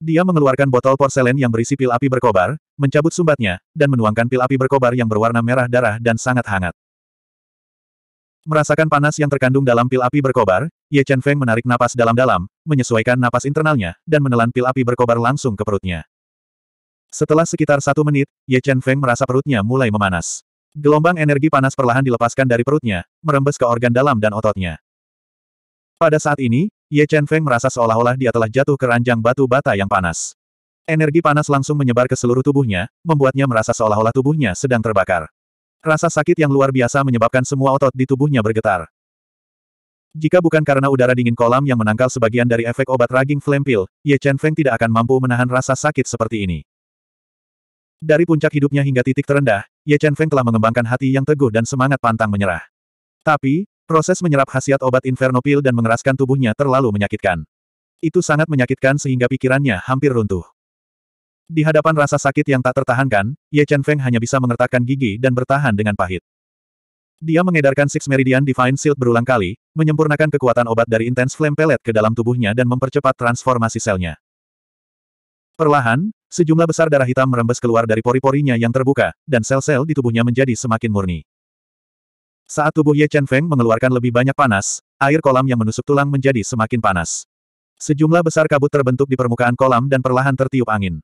[SPEAKER 1] Dia mengeluarkan botol porselen yang berisi pil api berkobar, mencabut sumbatnya, dan menuangkan pil api berkobar yang berwarna merah darah dan sangat hangat. Merasakan panas yang terkandung dalam pil api berkobar, Ye Chen Feng menarik napas dalam-dalam, menyesuaikan napas internalnya, dan menelan pil api berkobar langsung ke perutnya. Setelah sekitar satu menit, Ye Chen Feng merasa perutnya mulai memanas. Gelombang energi panas perlahan dilepaskan dari perutnya, merembes ke organ dalam dan ototnya. Pada saat ini, Ye Chen Feng merasa seolah-olah dia telah jatuh ke ranjang batu bata yang panas. Energi panas langsung menyebar ke seluruh tubuhnya, membuatnya merasa seolah-olah tubuhnya sedang terbakar. Rasa sakit yang luar biasa menyebabkan semua otot di tubuhnya bergetar. Jika bukan karena udara dingin kolam yang menangkal sebagian dari efek obat raging flame pill, Ye Chen Feng tidak akan mampu menahan rasa sakit seperti ini. Dari puncak hidupnya hingga titik terendah, Ye Chen Feng telah mengembangkan hati yang teguh dan semangat pantang menyerah. Tapi, proses menyerap khasiat obat Inferno Pill dan mengeraskan tubuhnya terlalu menyakitkan. Itu sangat menyakitkan sehingga pikirannya hampir runtuh. Di hadapan rasa sakit yang tak tertahankan, Ye Chen Feng hanya bisa mengertakkan gigi dan bertahan dengan pahit. Dia mengedarkan Six Meridian Divine Shield berulang kali, menyempurnakan kekuatan obat dari Intense Flame Pellet ke dalam tubuhnya dan mempercepat transformasi selnya. Perlahan, sejumlah besar darah hitam merembes keluar dari pori-porinya yang terbuka, dan sel-sel di tubuhnya menjadi semakin murni. Saat tubuh Ye Chen Feng mengeluarkan lebih banyak panas, air kolam yang menusuk tulang menjadi semakin panas. Sejumlah besar kabut terbentuk di permukaan kolam dan perlahan tertiup angin.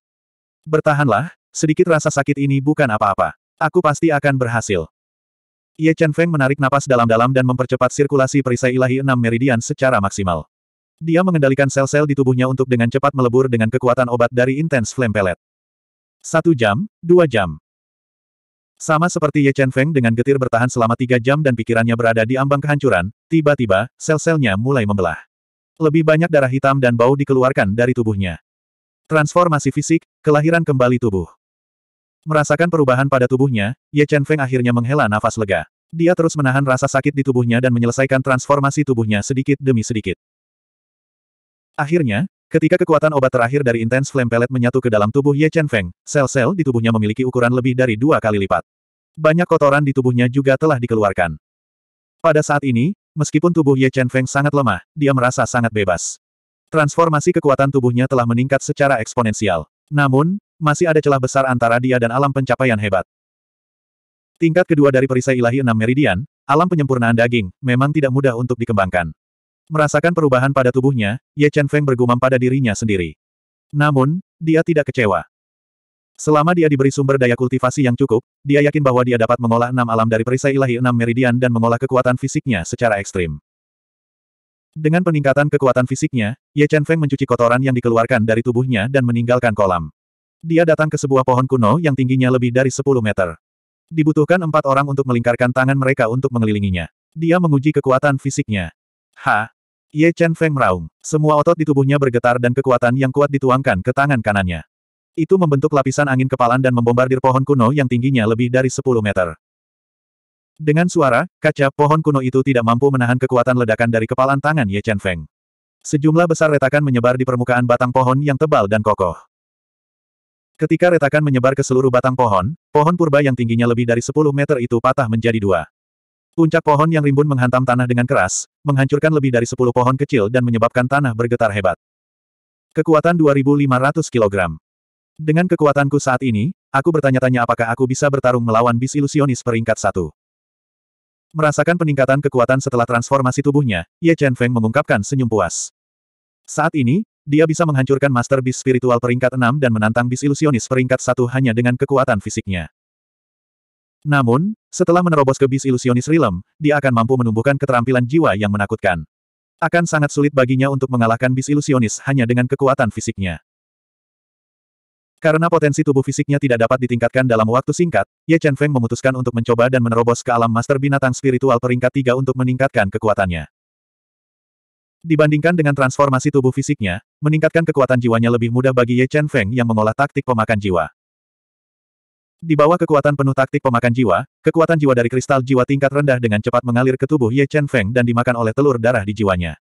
[SPEAKER 1] Bertahanlah, sedikit rasa sakit ini bukan apa-apa. Aku pasti akan berhasil. Ye Chen Feng menarik napas dalam-dalam dan mempercepat sirkulasi perisai ilahi enam meridian secara maksimal. Dia mengendalikan sel-sel di tubuhnya untuk dengan cepat melebur dengan kekuatan obat dari Intense Flame Pellet. Satu jam, dua jam. Sama seperti Ye Chen Feng dengan getir bertahan selama tiga jam dan pikirannya berada di ambang kehancuran, tiba-tiba, sel-selnya mulai membelah. Lebih banyak darah hitam dan bau dikeluarkan dari tubuhnya. Transformasi fisik, kelahiran kembali tubuh. Merasakan perubahan pada tubuhnya, Ye Chen Feng akhirnya menghela nafas lega. Dia terus menahan rasa sakit di tubuhnya dan menyelesaikan transformasi tubuhnya sedikit demi sedikit. Akhirnya, ketika kekuatan obat terakhir dari Intense Flame Pellet menyatu ke dalam tubuh Ye Chen Feng, sel-sel di tubuhnya memiliki ukuran lebih dari dua kali lipat. Banyak kotoran di tubuhnya juga telah dikeluarkan. Pada saat ini, meskipun tubuh Ye Chen Feng sangat lemah, dia merasa sangat bebas. Transformasi kekuatan tubuhnya telah meningkat secara eksponensial. Namun, masih ada celah besar antara dia dan alam pencapaian hebat. Tingkat kedua dari perisai ilahi enam meridian, alam penyempurnaan daging, memang tidak mudah untuk dikembangkan. Merasakan perubahan pada tubuhnya, Ye Chen Feng bergumam pada dirinya sendiri. Namun, dia tidak kecewa. Selama dia diberi sumber daya kultivasi yang cukup, dia yakin bahwa dia dapat mengolah enam alam dari perisai ilahi enam meridian dan mengolah kekuatan fisiknya secara ekstrim. Dengan peningkatan kekuatan fisiknya, Ye Chen Feng mencuci kotoran yang dikeluarkan dari tubuhnya dan meninggalkan kolam. Dia datang ke sebuah pohon kuno yang tingginya lebih dari 10 meter. Dibutuhkan empat orang untuk melingkarkan tangan mereka untuk mengelilinginya. Dia menguji kekuatan fisiknya. Ha! Ye Chen Feng meraung. Semua otot di tubuhnya bergetar dan kekuatan yang kuat dituangkan ke tangan kanannya. Itu membentuk lapisan angin kepalan dan membombardir pohon kuno yang tingginya lebih dari 10 meter. Dengan suara, kaca pohon kuno itu tidak mampu menahan kekuatan ledakan dari kepalan tangan Ye Chen Feng. Sejumlah besar retakan menyebar di permukaan batang pohon yang tebal dan kokoh. Ketika retakan menyebar ke seluruh batang pohon, pohon purba yang tingginya lebih dari 10 meter itu patah menjadi dua. Puncak pohon yang rimbun menghantam tanah dengan keras, menghancurkan lebih dari 10 pohon kecil dan menyebabkan tanah bergetar hebat. Kekuatan 2500 kg. Dengan kekuatanku saat ini, aku bertanya-tanya apakah aku bisa bertarung melawan bis ilusionis peringkat satu. Merasakan peningkatan kekuatan setelah transformasi tubuhnya, Ye Chen Feng mengungkapkan senyum puas. Saat ini, dia bisa menghancurkan Master Beast Spiritual peringkat 6 dan menantang Beast Ilusionis peringkat 1 hanya dengan kekuatan fisiknya. Namun, setelah menerobos ke Beast Ilusionis Realm, dia akan mampu menumbuhkan keterampilan jiwa yang menakutkan. Akan sangat sulit baginya untuk mengalahkan Beast Ilusionis hanya dengan kekuatan fisiknya. Karena potensi tubuh fisiknya tidak dapat ditingkatkan dalam waktu singkat, Ye Chen Feng memutuskan untuk mencoba dan menerobos ke alam Master Binatang Spiritual peringkat 3 untuk meningkatkan kekuatannya. Dibandingkan dengan transformasi tubuh fisiknya, meningkatkan kekuatan jiwanya lebih mudah bagi Ye Chen Feng yang mengolah taktik pemakan jiwa. Di bawah kekuatan penuh taktik pemakan jiwa, kekuatan jiwa dari kristal jiwa tingkat rendah dengan cepat mengalir ke tubuh Ye Chen Feng dan dimakan oleh telur darah di jiwanya.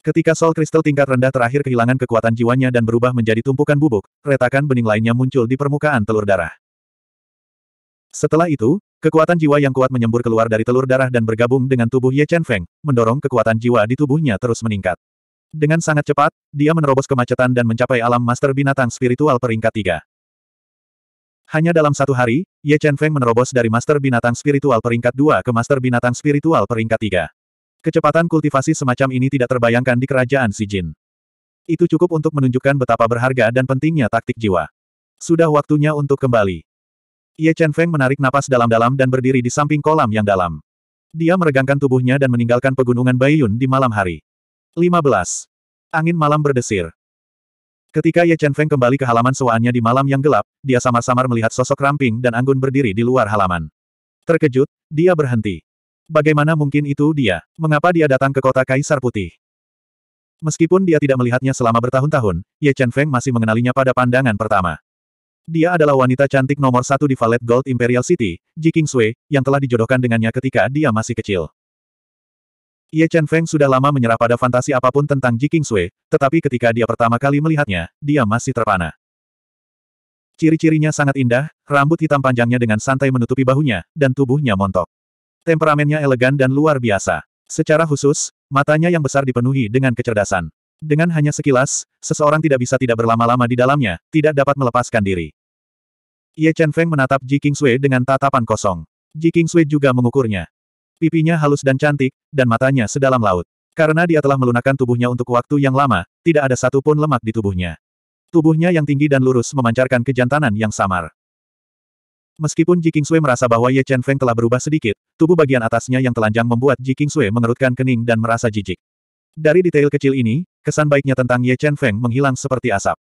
[SPEAKER 1] Ketika Soul Crystal tingkat rendah terakhir kehilangan kekuatan jiwanya dan berubah menjadi tumpukan bubuk, retakan bening lainnya muncul di permukaan telur darah. Setelah itu, kekuatan jiwa yang kuat menyembur keluar dari telur darah dan bergabung dengan tubuh Ye Chen Feng, mendorong kekuatan jiwa di tubuhnya terus meningkat. Dengan sangat cepat, dia menerobos kemacetan dan mencapai alam master binatang spiritual peringkat tiga. Hanya dalam satu hari, Ye Chen Feng menerobos dari master binatang spiritual peringkat dua ke master binatang spiritual peringkat tiga. Kecepatan kultivasi semacam ini tidak terbayangkan di kerajaan Si Jin. Itu cukup untuk menunjukkan betapa berharga dan pentingnya taktik jiwa. Sudah waktunya untuk kembali. Ye Chen Feng menarik napas dalam-dalam dan berdiri di samping kolam yang dalam. Dia meregangkan tubuhnya dan meninggalkan pegunungan Baiyun di malam hari. 15. Angin malam berdesir. Ketika Ye Chen Feng kembali ke halaman sewaannya di malam yang gelap, dia samar-samar melihat sosok ramping dan anggun berdiri di luar halaman. Terkejut, dia berhenti. Bagaimana mungkin itu dia? Mengapa dia datang ke kota Kaisar Putih? Meskipun dia tidak melihatnya selama bertahun-tahun, Ye Chen Feng masih mengenalinya pada pandangan pertama. Dia adalah wanita cantik nomor satu di Valet Gold Imperial City, Ji Sui, yang telah dijodohkan dengannya ketika dia masih kecil. Ye Chen Feng sudah lama menyerah pada fantasi apa pun tentang Ji Sui, tetapi ketika dia pertama kali melihatnya, dia masih terpana. Ciri-cirinya sangat indah, rambut hitam panjangnya dengan santai menutupi bahunya, dan tubuhnya montok. Temperamennya elegan dan luar biasa. Secara khusus, matanya yang besar dipenuhi dengan kecerdasan. Dengan hanya sekilas, seseorang tidak bisa tidak berlama-lama di dalamnya, tidak dapat melepaskan diri. Ye Chen Feng menatap Ji Sui dengan tatapan kosong. Ji Sui juga mengukurnya. Pipinya halus dan cantik, dan matanya sedalam laut. Karena dia telah melunakkan tubuhnya untuk waktu yang lama, tidak ada satupun lemak di tubuhnya. Tubuhnya yang tinggi dan lurus memancarkan kejantanan yang samar. Meskipun Ji Sui merasa bahwa Ye Chen Feng telah berubah sedikit, tubuh bagian atasnya yang telanjang membuat Ji Sui mengerutkan kening dan merasa jijik. Dari detail kecil ini, kesan baiknya tentang Ye Chen Feng menghilang seperti asap.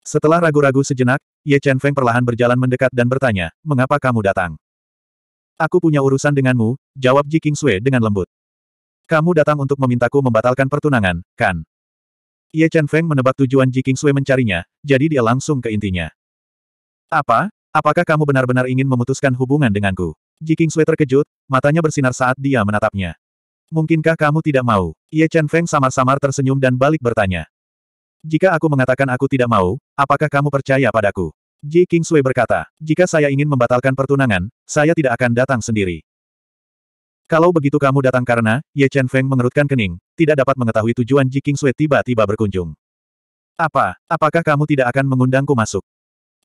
[SPEAKER 1] Setelah ragu-ragu sejenak, Ye Chen Feng perlahan berjalan mendekat dan bertanya, mengapa kamu datang? Aku punya urusan denganmu, jawab Ji Sui dengan lembut. Kamu datang untuk memintaku membatalkan pertunangan, kan? Ye Chen Feng menebak tujuan Ji Sui mencarinya, jadi dia langsung ke intinya. Apa? Apakah kamu benar-benar ingin memutuskan hubungan denganku? Ji Sui terkejut, matanya bersinar saat dia menatapnya. Mungkinkah kamu tidak mau? Ye Chen Feng samar-samar tersenyum dan balik bertanya. Jika aku mengatakan aku tidak mau, apakah kamu percaya padaku? Ji Sui berkata, jika saya ingin membatalkan pertunangan, saya tidak akan datang sendiri. Kalau begitu kamu datang karena, Ye Chen Feng mengerutkan kening, tidak dapat mengetahui tujuan Ji Sui tiba-tiba berkunjung. Apa, apakah kamu tidak akan mengundangku masuk?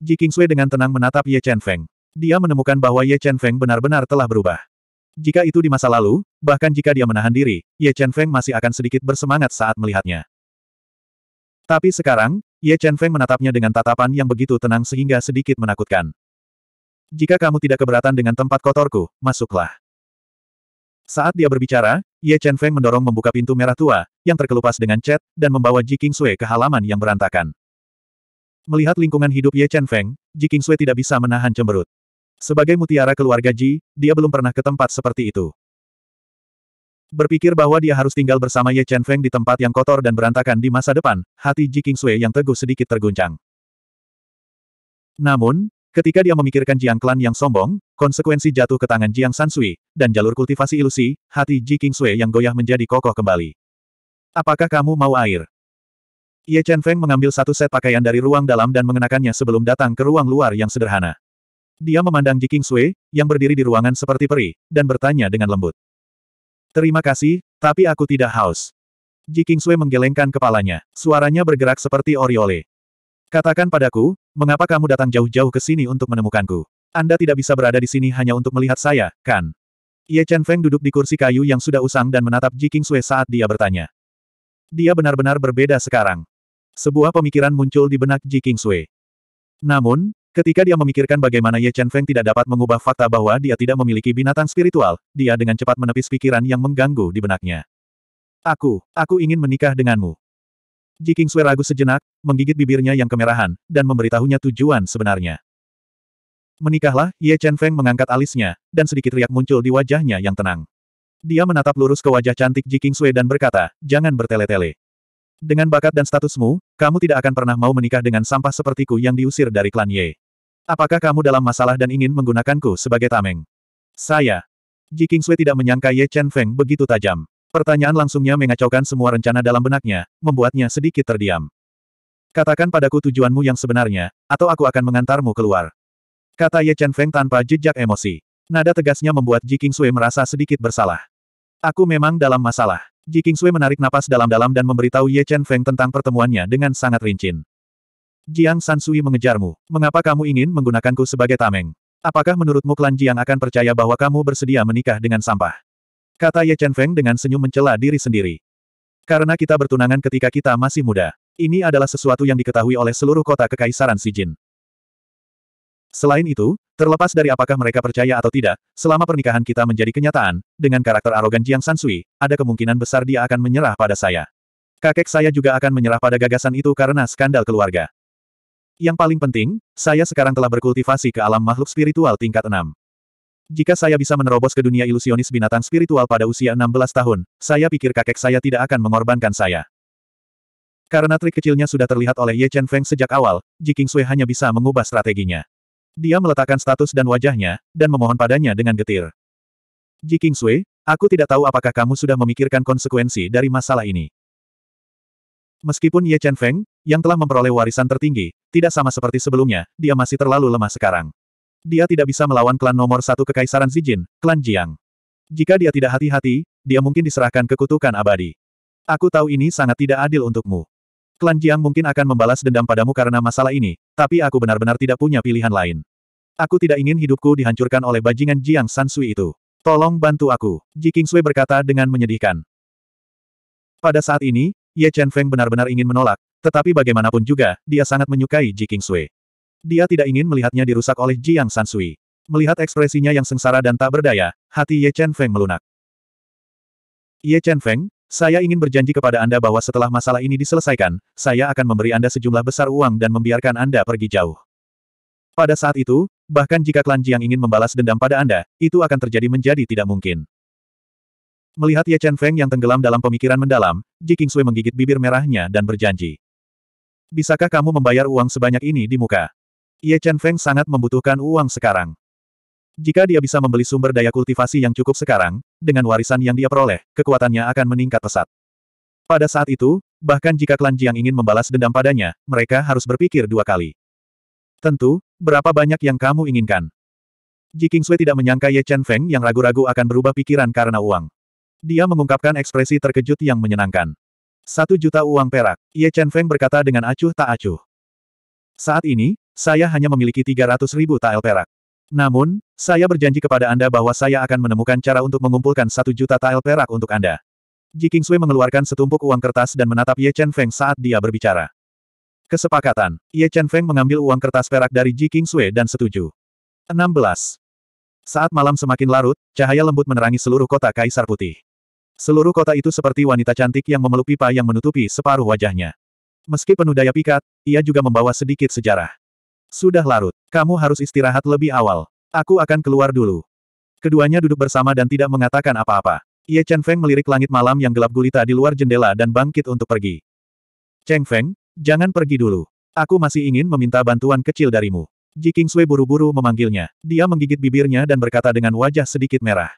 [SPEAKER 1] Ji Sui dengan tenang menatap Ye Chen Feng. Dia menemukan bahwa Ye Chen Feng benar-benar telah berubah. Jika itu di masa lalu, bahkan jika dia menahan diri, Ye Chen Feng masih akan sedikit bersemangat saat melihatnya. Tapi sekarang, Ye Chen Feng menatapnya dengan tatapan yang begitu tenang sehingga sedikit menakutkan. Jika kamu tidak keberatan dengan tempat kotorku, masuklah. Saat dia berbicara, Ye Chen Feng mendorong membuka pintu merah tua, yang terkelupas dengan cat, dan membawa Ji Sui ke halaman yang berantakan. Melihat lingkungan hidup Ye Chen Feng, Ji Sui tidak bisa menahan cemberut. Sebagai mutiara keluarga Ji, dia belum pernah ke tempat seperti itu. Berpikir bahwa dia harus tinggal bersama Ye Chen Feng di tempat yang kotor dan berantakan di masa depan, hati Ji Sui yang teguh sedikit terguncang. Namun, ketika dia memikirkan Jiang Klan yang sombong, konsekuensi jatuh ke tangan Jiang Sansui, dan jalur kultivasi ilusi, hati Ji Sui yang goyah menjadi kokoh kembali. Apakah kamu mau air? Ye Chen Feng mengambil satu set pakaian dari ruang dalam dan mengenakannya sebelum datang ke ruang luar yang sederhana. Dia memandang Ji Sui, yang berdiri di ruangan seperti peri, dan bertanya dengan lembut. Terima kasih, tapi aku tidak haus. Ji Sui menggelengkan kepalanya. Suaranya bergerak seperti oriole. Katakan padaku, mengapa kamu datang jauh-jauh ke sini untuk menemukanku? Anda tidak bisa berada di sini hanya untuk melihat saya, kan? Ye Chen Feng duduk di kursi kayu yang sudah usang dan menatap Ji Sui saat dia bertanya. Dia benar-benar berbeda sekarang. Sebuah pemikiran muncul di benak Ji Sui. Namun, ketika dia memikirkan bagaimana Ye Chen Feng tidak dapat mengubah fakta bahwa dia tidak memiliki binatang spiritual, dia dengan cepat menepis pikiran yang mengganggu di benaknya. Aku, aku ingin menikah denganmu. Ji Sui ragu sejenak, menggigit bibirnya yang kemerahan, dan memberitahunya tujuan sebenarnya. Menikahlah, Ye Chen Feng mengangkat alisnya, dan sedikit riak muncul di wajahnya yang tenang. Dia menatap lurus ke wajah cantik Ji Sui dan berkata, jangan bertele-tele. Dengan bakat dan statusmu, kamu tidak akan pernah mau menikah dengan sampah sepertiku yang diusir dari klan Ye. Apakah kamu dalam masalah dan ingin menggunakanku sebagai tameng? Saya. Ji Sui tidak menyangka Ye Chen Feng begitu tajam. Pertanyaan langsungnya mengacaukan semua rencana dalam benaknya, membuatnya sedikit terdiam. Katakan padaku tujuanmu yang sebenarnya, atau aku akan mengantarmu keluar. Kata Ye Chen Feng tanpa jejak emosi. Nada tegasnya membuat Ji Sui merasa sedikit bersalah. Aku memang dalam masalah. Ji Sui menarik napas dalam-dalam dan memberitahu Ye Chen Feng tentang pertemuannya dengan sangat rincin. Jiang Sansui mengejarmu. Mengapa kamu ingin menggunakanku sebagai tameng? Apakah menurutmu klan Jiang akan percaya bahwa kamu bersedia menikah dengan sampah? Kata Ye Chen Feng dengan senyum mencela diri sendiri. Karena kita bertunangan ketika kita masih muda. Ini adalah sesuatu yang diketahui oleh seluruh kota kekaisaran Jin. Selain itu, terlepas dari apakah mereka percaya atau tidak, selama pernikahan kita menjadi kenyataan, dengan karakter arogan Jiang Sansui, ada kemungkinan besar dia akan menyerah pada saya. Kakek saya juga akan menyerah pada gagasan itu karena skandal keluarga. Yang paling penting, saya sekarang telah berkultivasi ke alam makhluk spiritual tingkat 6. Jika saya bisa menerobos ke dunia ilusionis binatang spiritual pada usia 16 tahun, saya pikir kakek saya tidak akan mengorbankan saya. Karena trik kecilnya sudah terlihat oleh Ye Chen Feng sejak awal, Ji Sui hanya bisa mengubah strateginya. Dia meletakkan status dan wajahnya, dan memohon padanya dengan getir. Ji Sui, aku tidak tahu apakah kamu sudah memikirkan konsekuensi dari masalah ini. Meskipun Ye Chen Feng, yang telah memperoleh warisan tertinggi, tidak sama seperti sebelumnya, dia masih terlalu lemah sekarang. Dia tidak bisa melawan klan nomor satu Kekaisaran Zijin, klan Jiang. Jika dia tidak hati-hati, dia mungkin diserahkan ke kutukan abadi. Aku tahu ini sangat tidak adil untukmu. Klan Jiang mungkin akan membalas dendam padamu karena masalah ini, tapi aku benar-benar tidak punya pilihan lain. Aku tidak ingin hidupku dihancurkan oleh bajingan Jiang Sansui itu. Tolong bantu aku, Ji Kingsui berkata dengan menyedihkan. Pada saat ini, Ye Chen Feng benar-benar ingin menolak, tetapi bagaimanapun juga, dia sangat menyukai Ji Kingsui. Dia tidak ingin melihatnya dirusak oleh Jiang Sansui. Melihat ekspresinya yang sengsara dan tak berdaya, hati Ye Chen Feng melunak. Ye Chen Feng, saya ingin berjanji kepada Anda bahwa setelah masalah ini diselesaikan, saya akan memberi Anda sejumlah besar uang dan membiarkan Anda pergi jauh. Pada saat itu, bahkan jika klan Jiang ingin membalas dendam pada Anda, itu akan terjadi menjadi tidak mungkin. Melihat Ye Chen Feng yang tenggelam dalam pemikiran mendalam, Ji Kingsui menggigit bibir merahnya dan berjanji. Bisakah kamu membayar uang sebanyak ini di muka? Ye Chen Feng sangat membutuhkan uang sekarang. Jika dia bisa membeli sumber daya kultivasi yang cukup sekarang, dengan warisan yang dia peroleh, kekuatannya akan meningkat pesat. Pada saat itu, bahkan jika klan Jiang ingin membalas dendam padanya, mereka harus berpikir dua kali. Tentu, berapa banyak yang kamu inginkan? Ji Kingsui tidak menyangka Ye Chen Feng yang ragu-ragu akan berubah pikiran karena uang. Dia mengungkapkan ekspresi terkejut yang menyenangkan. Satu juta uang perak. Ye Chen Feng berkata dengan acuh tak acuh. Saat ini, saya hanya memiliki 300 ribu tael perak. Namun, saya berjanji kepada Anda bahwa saya akan menemukan cara untuk mengumpulkan satu juta tael perak untuk Anda. Ji Kingsui mengeluarkan setumpuk uang kertas dan menatap Ye Chen Feng saat dia berbicara. Kesepakatan. Ye Chen Feng mengambil uang kertas perak dari Ji Kingsui dan setuju. 16. Saat malam semakin larut, cahaya lembut menerangi seluruh kota Kaisar Putih. Seluruh kota itu seperti wanita cantik yang memeluk pipa yang menutupi separuh wajahnya. Meski penuh daya pikat, ia juga membawa sedikit sejarah. Sudah larut. Kamu harus istirahat lebih awal. Aku akan keluar dulu. Keduanya duduk bersama dan tidak mengatakan apa-apa. Ye Chen Feng melirik langit malam yang gelap gulita di luar jendela dan bangkit untuk pergi. Cheng Feng, jangan pergi dulu. Aku masih ingin meminta bantuan kecil darimu. Ji Kingsui buru-buru memanggilnya. Dia menggigit bibirnya dan berkata dengan wajah sedikit merah.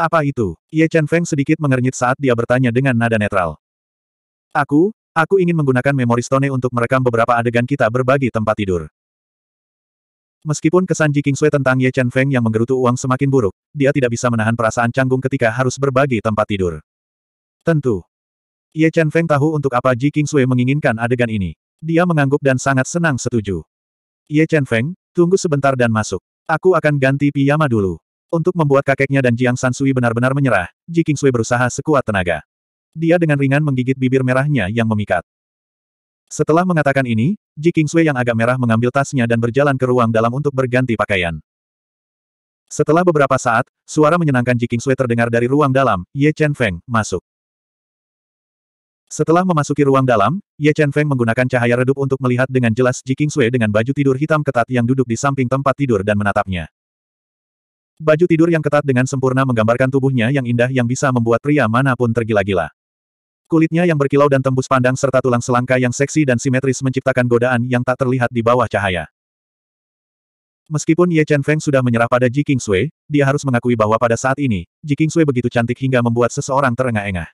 [SPEAKER 1] Apa itu? Ye Chen Feng sedikit mengernyit saat dia bertanya dengan nada netral. Aku, Aku ingin menggunakan memori stone untuk merekam beberapa adegan kita berbagi tempat tidur. Meskipun kesan Ji Kingsui tentang Ye Chen Feng yang menggerutu uang semakin buruk, dia tidak bisa menahan perasaan canggung ketika harus berbagi tempat tidur. Tentu. Ye Chen Feng tahu untuk apa Ji Kingsui menginginkan adegan ini. Dia mengangguk dan sangat senang setuju. Ye Chen Feng, tunggu sebentar dan masuk. Aku akan ganti piyama dulu. Untuk membuat kakeknya dan Jiang Sansui benar-benar menyerah, Ji Kingsui berusaha sekuat tenaga. Dia dengan ringan menggigit bibir merahnya yang memikat. Setelah mengatakan ini, Ji Kingsui yang agak merah mengambil tasnya dan berjalan ke ruang dalam untuk berganti pakaian. Setelah beberapa saat, suara menyenangkan Ji Kingsui terdengar dari ruang dalam, Ye Chen Feng, masuk. Setelah memasuki ruang dalam, Ye Chen Feng menggunakan cahaya redup untuk melihat dengan jelas Ji Kingsui dengan baju tidur hitam ketat yang duduk di samping tempat tidur dan menatapnya. Baju tidur yang ketat dengan sempurna menggambarkan tubuhnya yang indah yang bisa membuat pria mana pun tergila-gila. Kulitnya yang berkilau dan tembus pandang serta tulang selangka yang seksi dan simetris menciptakan godaan yang tak terlihat di bawah cahaya. Meskipun Ye Chen Feng sudah menyerah pada Ji Kingsui, dia harus mengakui bahwa pada saat ini, Ji Kingsui begitu cantik hingga membuat seseorang terengah-engah.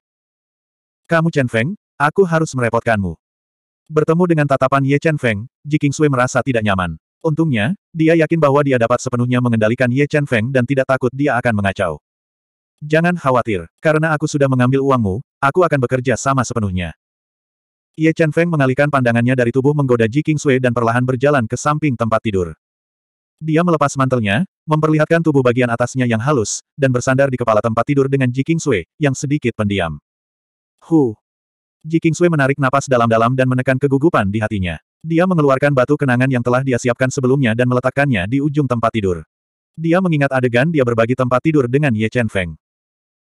[SPEAKER 1] Kamu Chen Feng, aku harus merepotkanmu. Bertemu dengan tatapan Ye Chen Feng, Ji Kingsui merasa tidak nyaman. Untungnya, dia yakin bahwa dia dapat sepenuhnya mengendalikan Ye Chen Feng dan tidak takut dia akan mengacau. Jangan khawatir, karena aku sudah mengambil uangmu, aku akan bekerja sama sepenuhnya. Ye Chen Feng mengalihkan pandangannya dari tubuh menggoda Ji Kingsui dan perlahan berjalan ke samping tempat tidur. Dia melepas mantelnya, memperlihatkan tubuh bagian atasnya yang halus, dan bersandar di kepala tempat tidur dengan Ji Kingsui, yang sedikit pendiam. Hu! Ji Kingsui menarik napas dalam-dalam dan menekan kegugupan di hatinya. Dia mengeluarkan batu kenangan yang telah dia siapkan sebelumnya dan meletakkannya di ujung tempat tidur. Dia mengingat adegan dia berbagi tempat tidur dengan Ye Chen Feng.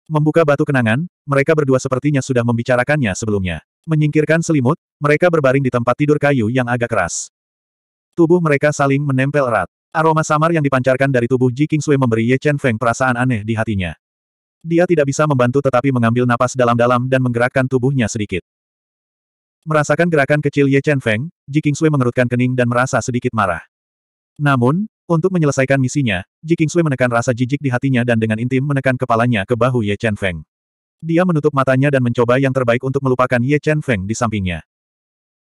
[SPEAKER 1] Membuka batu kenangan, mereka berdua sepertinya sudah membicarakannya sebelumnya. Menyingkirkan selimut, mereka berbaring di tempat tidur kayu yang agak keras. Tubuh mereka saling menempel erat. Aroma samar yang dipancarkan dari tubuh Ji Kingsui memberi Ye Chen Feng perasaan aneh di hatinya. Dia tidak bisa membantu tetapi mengambil napas dalam-dalam dan menggerakkan tubuhnya sedikit. Merasakan gerakan kecil Ye Chen Feng, Ji Kingsui mengerutkan kening dan merasa sedikit marah. Namun, untuk menyelesaikan misinya, Ji Kingsui menekan rasa jijik di hatinya dan dengan intim menekan kepalanya ke bahu Ye Chen Feng. Dia menutup matanya dan mencoba yang terbaik untuk melupakan Ye Chen Feng di sampingnya.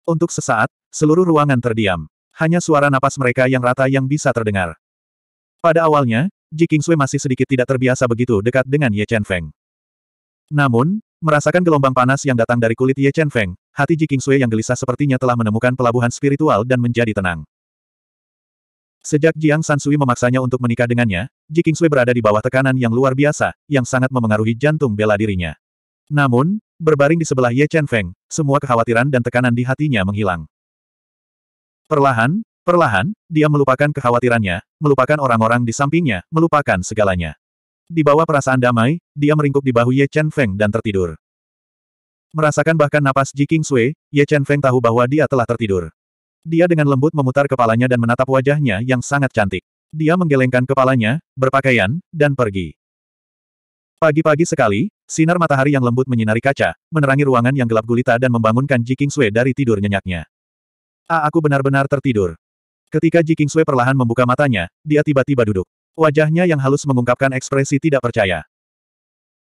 [SPEAKER 1] Untuk sesaat, seluruh ruangan terdiam. Hanya suara napas mereka yang rata yang bisa terdengar. Pada awalnya, Ji Kingsui masih sedikit tidak terbiasa begitu dekat dengan Ye Chen Feng. Namun, merasakan gelombang panas yang datang dari kulit Ye Chen Feng, hati Ji Kingsui yang gelisah sepertinya telah menemukan pelabuhan spiritual dan menjadi tenang. Sejak Jiang Sansui memaksanya untuk menikah dengannya, Ji Kingsui berada di bawah tekanan yang luar biasa, yang sangat memengaruhi jantung bela dirinya. Namun, berbaring di sebelah Ye Chen Feng, semua kekhawatiran dan tekanan di hatinya menghilang. Perlahan, perlahan, dia melupakan kekhawatirannya, melupakan orang-orang di sampingnya, melupakan segalanya. Di bawah perasaan damai, dia meringkuk di bahu Ye Chen Feng dan tertidur. Merasakan bahkan napas Ji Kingsui, Ye Chen Feng tahu bahwa dia telah tertidur. Dia dengan lembut memutar kepalanya dan menatap wajahnya yang sangat cantik. Dia menggelengkan kepalanya, berpakaian, dan pergi. Pagi-pagi sekali, sinar matahari yang lembut menyinari kaca, menerangi ruangan yang gelap gulita dan membangunkan Ji Kingsui dari tidur nyenyaknya. Ah, aku benar-benar tertidur. Ketika Ji Kingsui perlahan membuka matanya, dia tiba-tiba duduk. Wajahnya yang halus mengungkapkan ekspresi tidak percaya.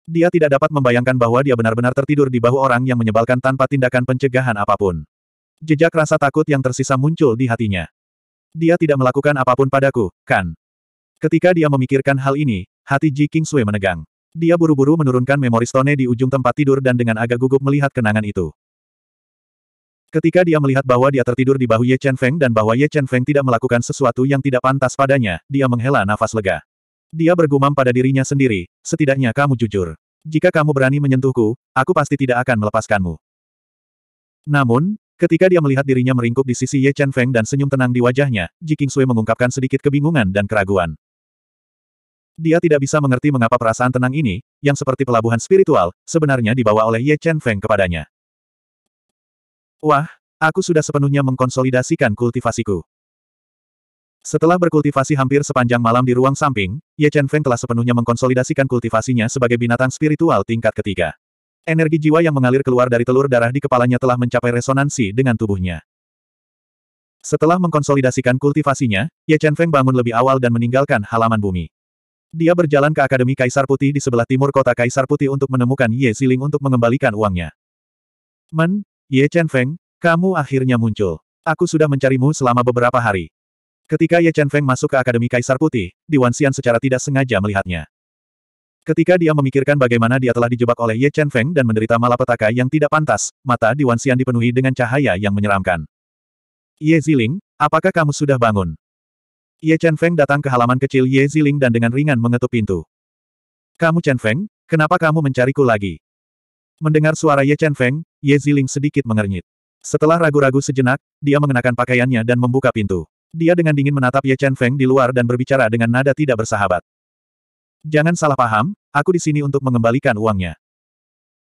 [SPEAKER 1] Dia tidak dapat membayangkan bahwa dia benar-benar tertidur di bahu orang yang menyebalkan tanpa tindakan pencegahan apa pun. Jejak rasa takut yang tersisa muncul di hatinya. Dia tidak melakukan apa pun padaku, kan? Ketika dia memikirkan hal ini, hati Ji Kingsui menegang. Dia buru-buru menurunkan memori stone di ujung tempat tidur dan dengan agak gugup melihat kenangan itu. Ketika dia melihat bahwa dia tertidur di bahu Ye Chen Feng dan bahwa Ye Chen Feng tidak melakukan sesuatu yang tidak pantas padanya, dia menghela nafas lega. Dia bergumam pada dirinya sendiri, setidaknya kamu jujur. Jika kamu berani menyentuhku, aku pasti tidak akan melepaskanmu. Namun, Ketika dia melihat dirinya meringkuk di sisi Ye Chen Feng dan senyum tenang di wajahnya, Ji Sui mengungkapkan sedikit kebingungan dan keraguan. Dia tidak bisa mengerti mengapa perasaan tenang ini, yang seperti pelabuhan spiritual, sebenarnya dibawa oleh Ye Chen Feng kepadanya. Wah, aku sudah sepenuhnya mengkonsolidasikan kultivasiku. Setelah berkultivasi hampir sepanjang malam di ruang samping, Ye Chen Feng telah sepenuhnya mengkonsolidasikan kultivasinya sebagai binatang spiritual tingkat ketiga. Energi jiwa yang mengalir keluar dari telur darah di kepalanya telah mencapai resonansi dengan tubuhnya. Setelah mengkonsolidasikan kultivasinya, Ye Chen Feng bangun lebih awal dan meninggalkan halaman bumi. Dia berjalan ke Akademi Kaisar Putih di sebelah timur kota Kaisar Putih untuk menemukan Ye Ziling untuk mengembalikan uangnya. Men, Ye Chen Feng, kamu akhirnya muncul. Aku sudah mencarimu selama beberapa hari. Ketika Ye Chen Feng masuk ke Akademi Kaisar Putih, Di Wanxian secara tidak sengaja melihatnya. Ketika dia memikirkan bagaimana dia telah dijebak oleh Ye Chen Feng dan menderita malapetaka yang tidak pantas, mata Di Wanxian dipenuhi dengan cahaya yang menyeramkan. Ye Ziling, apakah kamu sudah bangun? Ye Chen Feng datang ke halaman kecil Ye Ziling dan dengan ringan mengetuk pintu. Kamu Chen Feng, kenapa kamu mencariku lagi? Mendengar suara Ye Chen Feng, Ye Ziling sedikit mengernyit. Setelah ragu-ragu sejenak, dia mengenakan pakaiannya dan membuka pintu. Dia dengan dingin menatap Ye Chen Feng di luar dan berbicara dengan nada tidak bersahabat. Jangan salah paham, aku di sini untuk mengembalikan uangnya.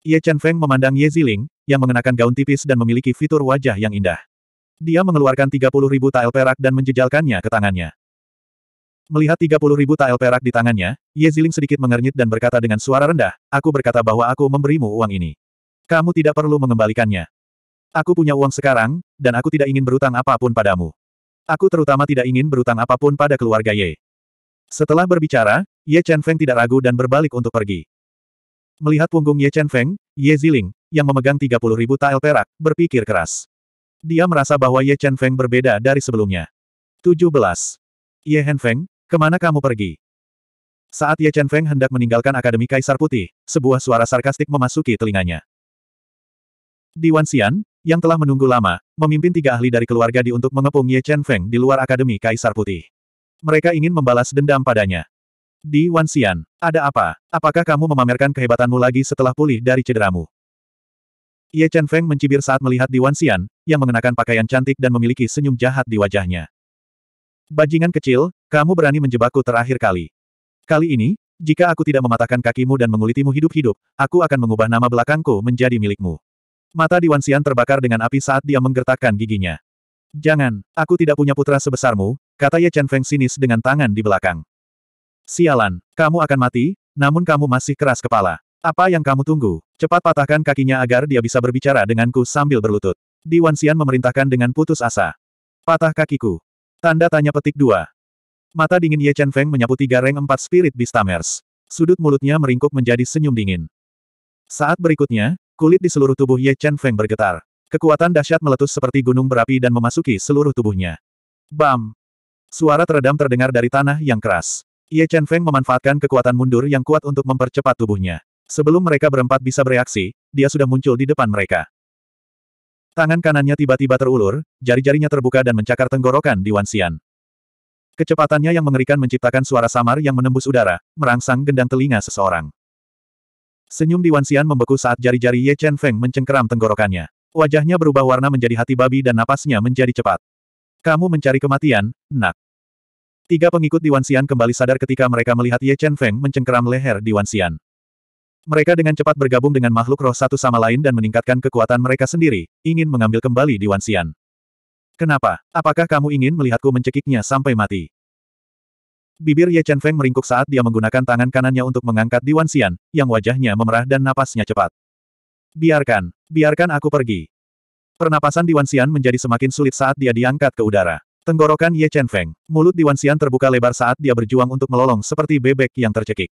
[SPEAKER 1] Ye Chen Feng memandang Ye Ziling, yang mengenakan gaun tipis dan memiliki fitur wajah yang indah. Dia mengeluarkan 30 ribu tael perak dan menjejalkannya ke tangannya. Melihat 30 ribu tael perak di tangannya, Ye Ziling sedikit mengernyit dan berkata dengan suara rendah, aku berkata bahwa aku memberimu uang ini. Kamu tidak perlu mengembalikannya. Aku punya uang sekarang, dan aku tidak ingin berutang apa pun padamu. Aku terutama tidak ingin berutang apa pun pada keluarga Ye. Setelah berbicara, Ye Chen Feng tidak ragu dan berbalik untuk pergi. Melihat punggung Ye Chen Feng, Ye Ziling, yang memegang 30 ribu tael perak, berpikir keras. Dia merasa bahwa Ye Chen Feng berbeda dari sebelumnya. 17. Ye Hen Feng, ke mana kamu pergi? Saat Ye Chen Feng hendak meninggalkan Akademi Kaisar Putih, sebuah suara sarkastik memasuki telinganya. Di Wanxian, yang telah menunggu lama, memimpin tiga ahli dari keluarga di untuk mengepung Ye Chen Feng di luar Akademi Kaisar Putih. Mereka ingin membalas dendam padanya. Di Wanxian, ada apa? Apakah kamu memamerkan kehebatanmu lagi setelah pulih dari cederamu? Ye Chen Feng mencibir saat melihat Di Wanxian, yang mengenakan pakaian cantik dan memiliki senyum jahat di wajahnya. Bajingan kecil, kamu berani menjebakku terakhir kali. Kali ini, jika aku tidak mematahkan kakimu dan mengulitimu hidup-hidup, aku akan mengubah nama belakangku menjadi milikmu. Mata Di Wanxian terbakar dengan api saat dia menggertakkan giginya. Jangan, aku tidak punya putra sebesarmu, kata Ye Chen Feng sinis dengan tangan di belakang. Sialan, kamu akan mati, namun kamu masih keras kepala. Apa yang kamu tunggu? Cepat patahkan kakinya agar dia bisa berbicara denganku sambil berlutut. Di Wanxian memerintahkan dengan putus asa. Patah kakiku. Tanda tanya petik dua. Mata dingin Ye Chen Feng menyapu tiga reng empat spirit Beastamers. Sudut mulutnya meringkuk menjadi senyum dingin. Saat berikutnya, kulit di seluruh tubuh Ye Chen Feng bergetar. Kekuatan dahsyat meletus seperti gunung berapi dan memasuki seluruh tubuhnya. Bam! Suara teredam terdengar dari tanah yang keras. Ye Chen Feng memanfaatkan kekuatan mundur yang kuat untuk mempercepat tubuhnya. Sebelum mereka berempat bisa bereaksi, dia sudah muncul di depan mereka. Tangan kanannya tiba-tiba terulur, jari-jarinya terbuka dan mencakar tenggorokan di Wanxian. Kecepatannya yang mengerikan menciptakan suara samar yang menembus udara, merangsang gendang telinga seseorang. Senyum di Wanxian membeku saat jari-jari Ye Chen Feng mencengkeram tenggorokannya. Wajahnya berubah warna menjadi hati babi dan napasnya menjadi cepat. Kamu mencari kematian, nak. Tiga pengikut di Wanxian kembali sadar ketika mereka melihat Ye Chen Feng mencengkeram leher di Wanxian. Mereka dengan cepat bergabung dengan makhluk roh satu sama lain dan meningkatkan kekuatan mereka sendiri, ingin mengambil kembali di Wanxian. Kenapa? Apakah kamu ingin melihatku mencekiknya sampai mati? Bibir Ye Chen Feng meringkuk saat dia menggunakan tangan kanannya untuk mengangkat di Wanxian, yang wajahnya memerah dan napasnya cepat. Biarkan, biarkan aku pergi. Pernapasan di Wanxian menjadi semakin sulit saat dia diangkat ke udara. Tenggorokan Ye Chen Feng, mulut di Wanxian terbuka lebar saat dia berjuang untuk melolong seperti bebek yang tercekik.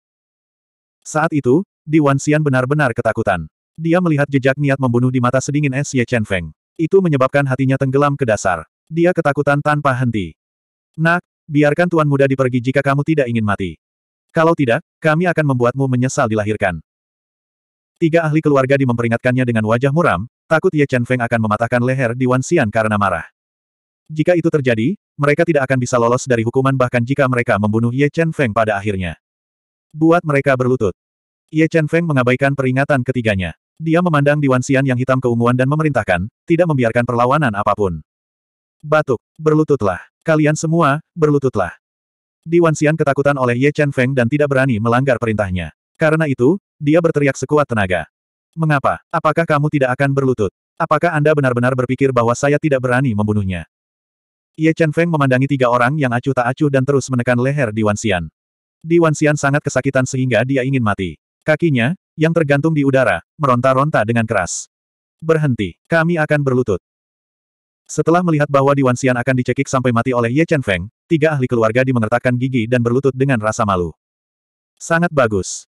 [SPEAKER 1] Saat itu, di Wanxian benar-benar ketakutan. Dia melihat jejak niat membunuh di mata sedingin es Ye Chen Feng. Itu menyebabkan hatinya tenggelam ke dasar. Dia ketakutan tanpa henti. Nak, biarkan Tuan Muda dipergi jika kamu tidak ingin mati. Kalau tidak, kami akan membuatmu menyesal dilahirkan. Tiga ahli keluarga di memperingatkannya dengan wajah muram, takut Ye Chen Feng akan mematahkan leher di Wanxian karena marah. Jika itu terjadi, mereka tidak akan bisa lolos dari hukuman bahkan jika mereka membunuh Ye Chen Feng pada akhirnya. Buat mereka berlutut. Ye Chen Feng mengabaikan peringatan ketiganya. Dia memandang Diwan Xian yang hitam keunguan dan memerintahkan, tidak membiarkan perlawanan apa pun. Batuk, berlututlah. Kalian semua, berlututlah. Diwan Xian ketakutan oleh Ye Chen Feng dan tidak berani melanggar perintahnya. Karena itu, dia berteriak sekuat tenaga. Mengapa? Apakah kamu tidak akan berlutut? Apakah Anda benar-benar berpikir bahwa saya tidak berani membunuhnya? Ye Chen Feng memandangi tiga orang yang acuh tak acuh dan terus menekan leher Diwan Xian. Diwan Xian sangat kesakitan sehingga dia ingin mati. Kakinya, yang tergantung di udara, meronta-ronta dengan keras. Berhenti, kami akan berlutut. Setelah melihat bahwa Di Wanxian akan dicekik sampai mati oleh Ye Chen Feng, tiga ahli keluarga dimengertakkan gigi dan berlutut dengan rasa malu. Sangat bagus.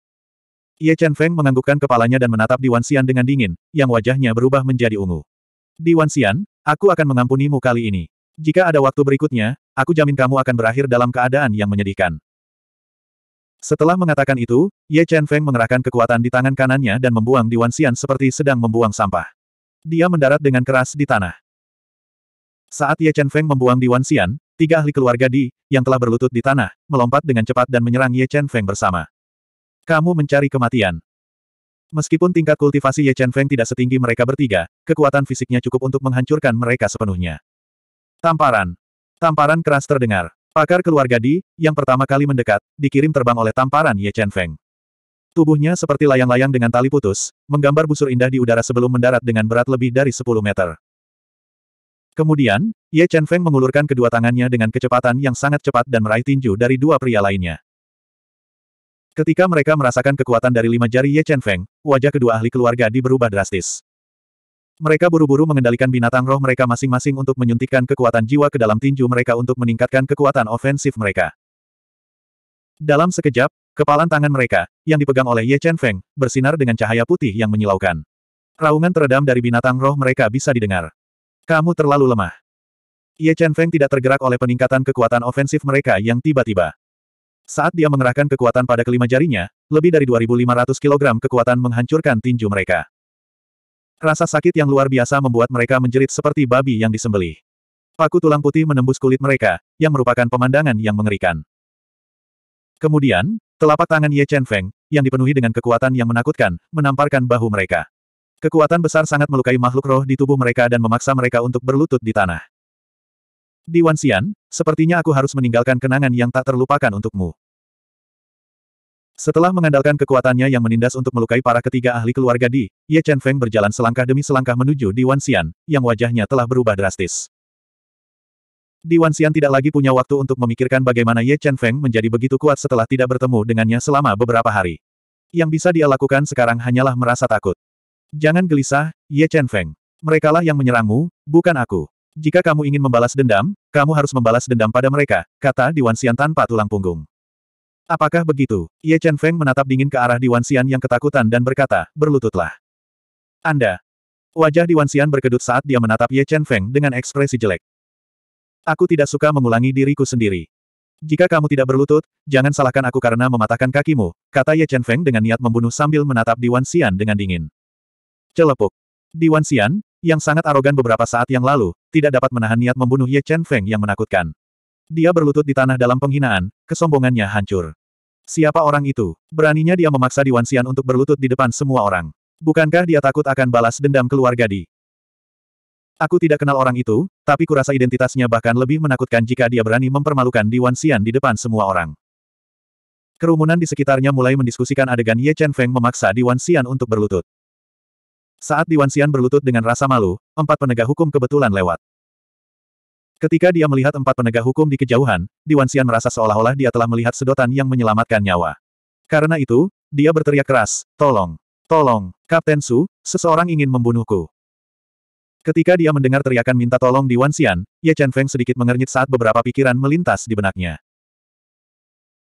[SPEAKER 1] Ye Chen Feng menganggukkan kepalanya dan menatap Di Wanxian dengan dingin, yang wajahnya berubah menjadi ungu. Di Wanxian, aku akan mengampunimu kali ini. Jika ada waktu berikutnya, aku jamin kamu akan berakhir dalam keadaan yang menyedihkan. Setelah mengatakan itu, Ye Chen Feng mengerahkan kekuatan di tangan kanannya dan membuang di Wanxian seperti sedang membuang sampah. Dia mendarat dengan keras di tanah. Saat Ye Chen Feng membuang di Wanxian, tiga ahli keluarga Di, yang telah berlutut di tanah, melompat dengan cepat dan menyerang Ye Chen Feng bersama. Kamu mencari kematian. Meskipun tingkat kultivasi Ye Chen Feng tidak setinggi mereka bertiga, kekuatan fisiknya cukup untuk menghancurkan mereka sepenuhnya. Tamparan. Tamparan keras terdengar. Pakar keluarga Di, yang pertama kali mendekat, dikirim terbang oleh tamparan Ye Chen Feng. Tubuhnya seperti layang-layang dengan tali putus, menggambar busur indah di udara sebelum mendarat dengan berat lebih dari 10 meter. Kemudian, Ye Chen Feng mengulurkan kedua tangannya dengan kecepatan yang sangat cepat dan meraih tinju dari dua pria lainnya. Ketika mereka merasakan kekuatan dari lima jari Ye Chen Feng, wajah kedua ahli keluarga Di berubah drastis. Mereka buru-buru mengendalikan binatang roh mereka masing-masing untuk menyuntikkan kekuatan jiwa ke dalam tinju mereka untuk meningkatkan kekuatan ofensif mereka. Dalam sekejap, kepalan tangan mereka, yang dipegang oleh Ye Chen Feng, bersinar dengan cahaya putih yang menyilaukan. Raungan teredam dari binatang roh mereka bisa didengar. Kamu terlalu lemah. Ye Chen Feng tidak tergerak oleh peningkatan kekuatan ofensif mereka yang tiba-tiba. Saat dia mengerahkan kekuatan pada kelima jarinya, lebih dari 2.500 kg kekuatan menghancurkan tinju mereka. Rasa sakit yang luar biasa membuat mereka menjerit seperti babi yang disembelih. Paku tulang putih menembus kulit mereka, yang merupakan pemandangan yang mengerikan. Kemudian, telapak tangan Ye Chen Feng, yang dipenuhi dengan kekuatan yang menakutkan, menamparkan bahu mereka. Kekuatan besar sangat melukai makhluk roh di tubuh mereka dan memaksa mereka untuk berlutut di tanah. Di Wanxian, sepertinya aku harus meninggalkan kenangan yang tak terlupakan untukmu. Setelah mengandalkan kekuatannya yang menindas untuk melukai para ketiga ahli keluarga Di, Ye Chen Feng berjalan selangkah demi selangkah menuju Di Wanxian, yang wajahnya telah berubah drastis. Di Wanxian tidak lagi punya waktu untuk memikirkan bagaimana Ye Chen Feng menjadi begitu kuat setelah tidak bertemu dengannya selama beberapa hari. Yang bisa dia lakukan sekarang hanyalah merasa takut. Jangan gelisah, Ye Chen Feng. Merekalah yang menyerangmu, bukan aku. Jika kamu ingin membalas dendam, kamu harus membalas dendam pada mereka, kata Di Wanxian tanpa tulang punggung. Apakah begitu? Ye Chen Feng menatap dingin ke arah Di Wanxian yang ketakutan dan berkata, berlututlah. Anda. Wajah Di Wanxian berkedut saat dia menatap Ye Chen Feng dengan ekspresi jelek. Aku tidak suka mengulangi diriku sendiri. Jika kamu tidak berlutut, jangan salahkan aku karena mematahkan kakimu, kata Ye Chen Feng dengan niat membunuh sambil menatap Diwan Xian dengan dingin. Celepuk. Diwan Xian, yang sangat arogan beberapa saat yang lalu, tidak dapat menahan niat membunuh Ye Chen Feng yang menakutkan. Dia berlutut di tanah dalam penghinaan, kesombongannya hancur. Siapa orang itu? Beraninya dia memaksa Diwan Xian untuk berlutut di depan semua orang. Bukankah dia takut akan balas dendam keluarga Di? Aku tidak kenal orang itu, tapi kurasa identitasnya bahkan lebih menakutkan jika dia berani mempermalukan Di Xian di depan semua orang. Kerumunan di sekitarnya mulai mendiskusikan adegan Ye Chen Feng memaksa Di Xian untuk berlutut. Saat Di Xian berlutut dengan rasa malu, empat penegak hukum kebetulan lewat. Ketika dia melihat empat penegak hukum di kejauhan, Di Xian merasa seolah-olah dia telah melihat sedotan yang menyelamatkan nyawa. Karena itu, dia berteriak keras, tolong, tolong, Kapten Su, seseorang ingin membunuhku. Ketika dia mendengar teriakan minta tolong di Wanxian, Ye Chen Feng sedikit mengernyit saat beberapa pikiran melintas di benaknya.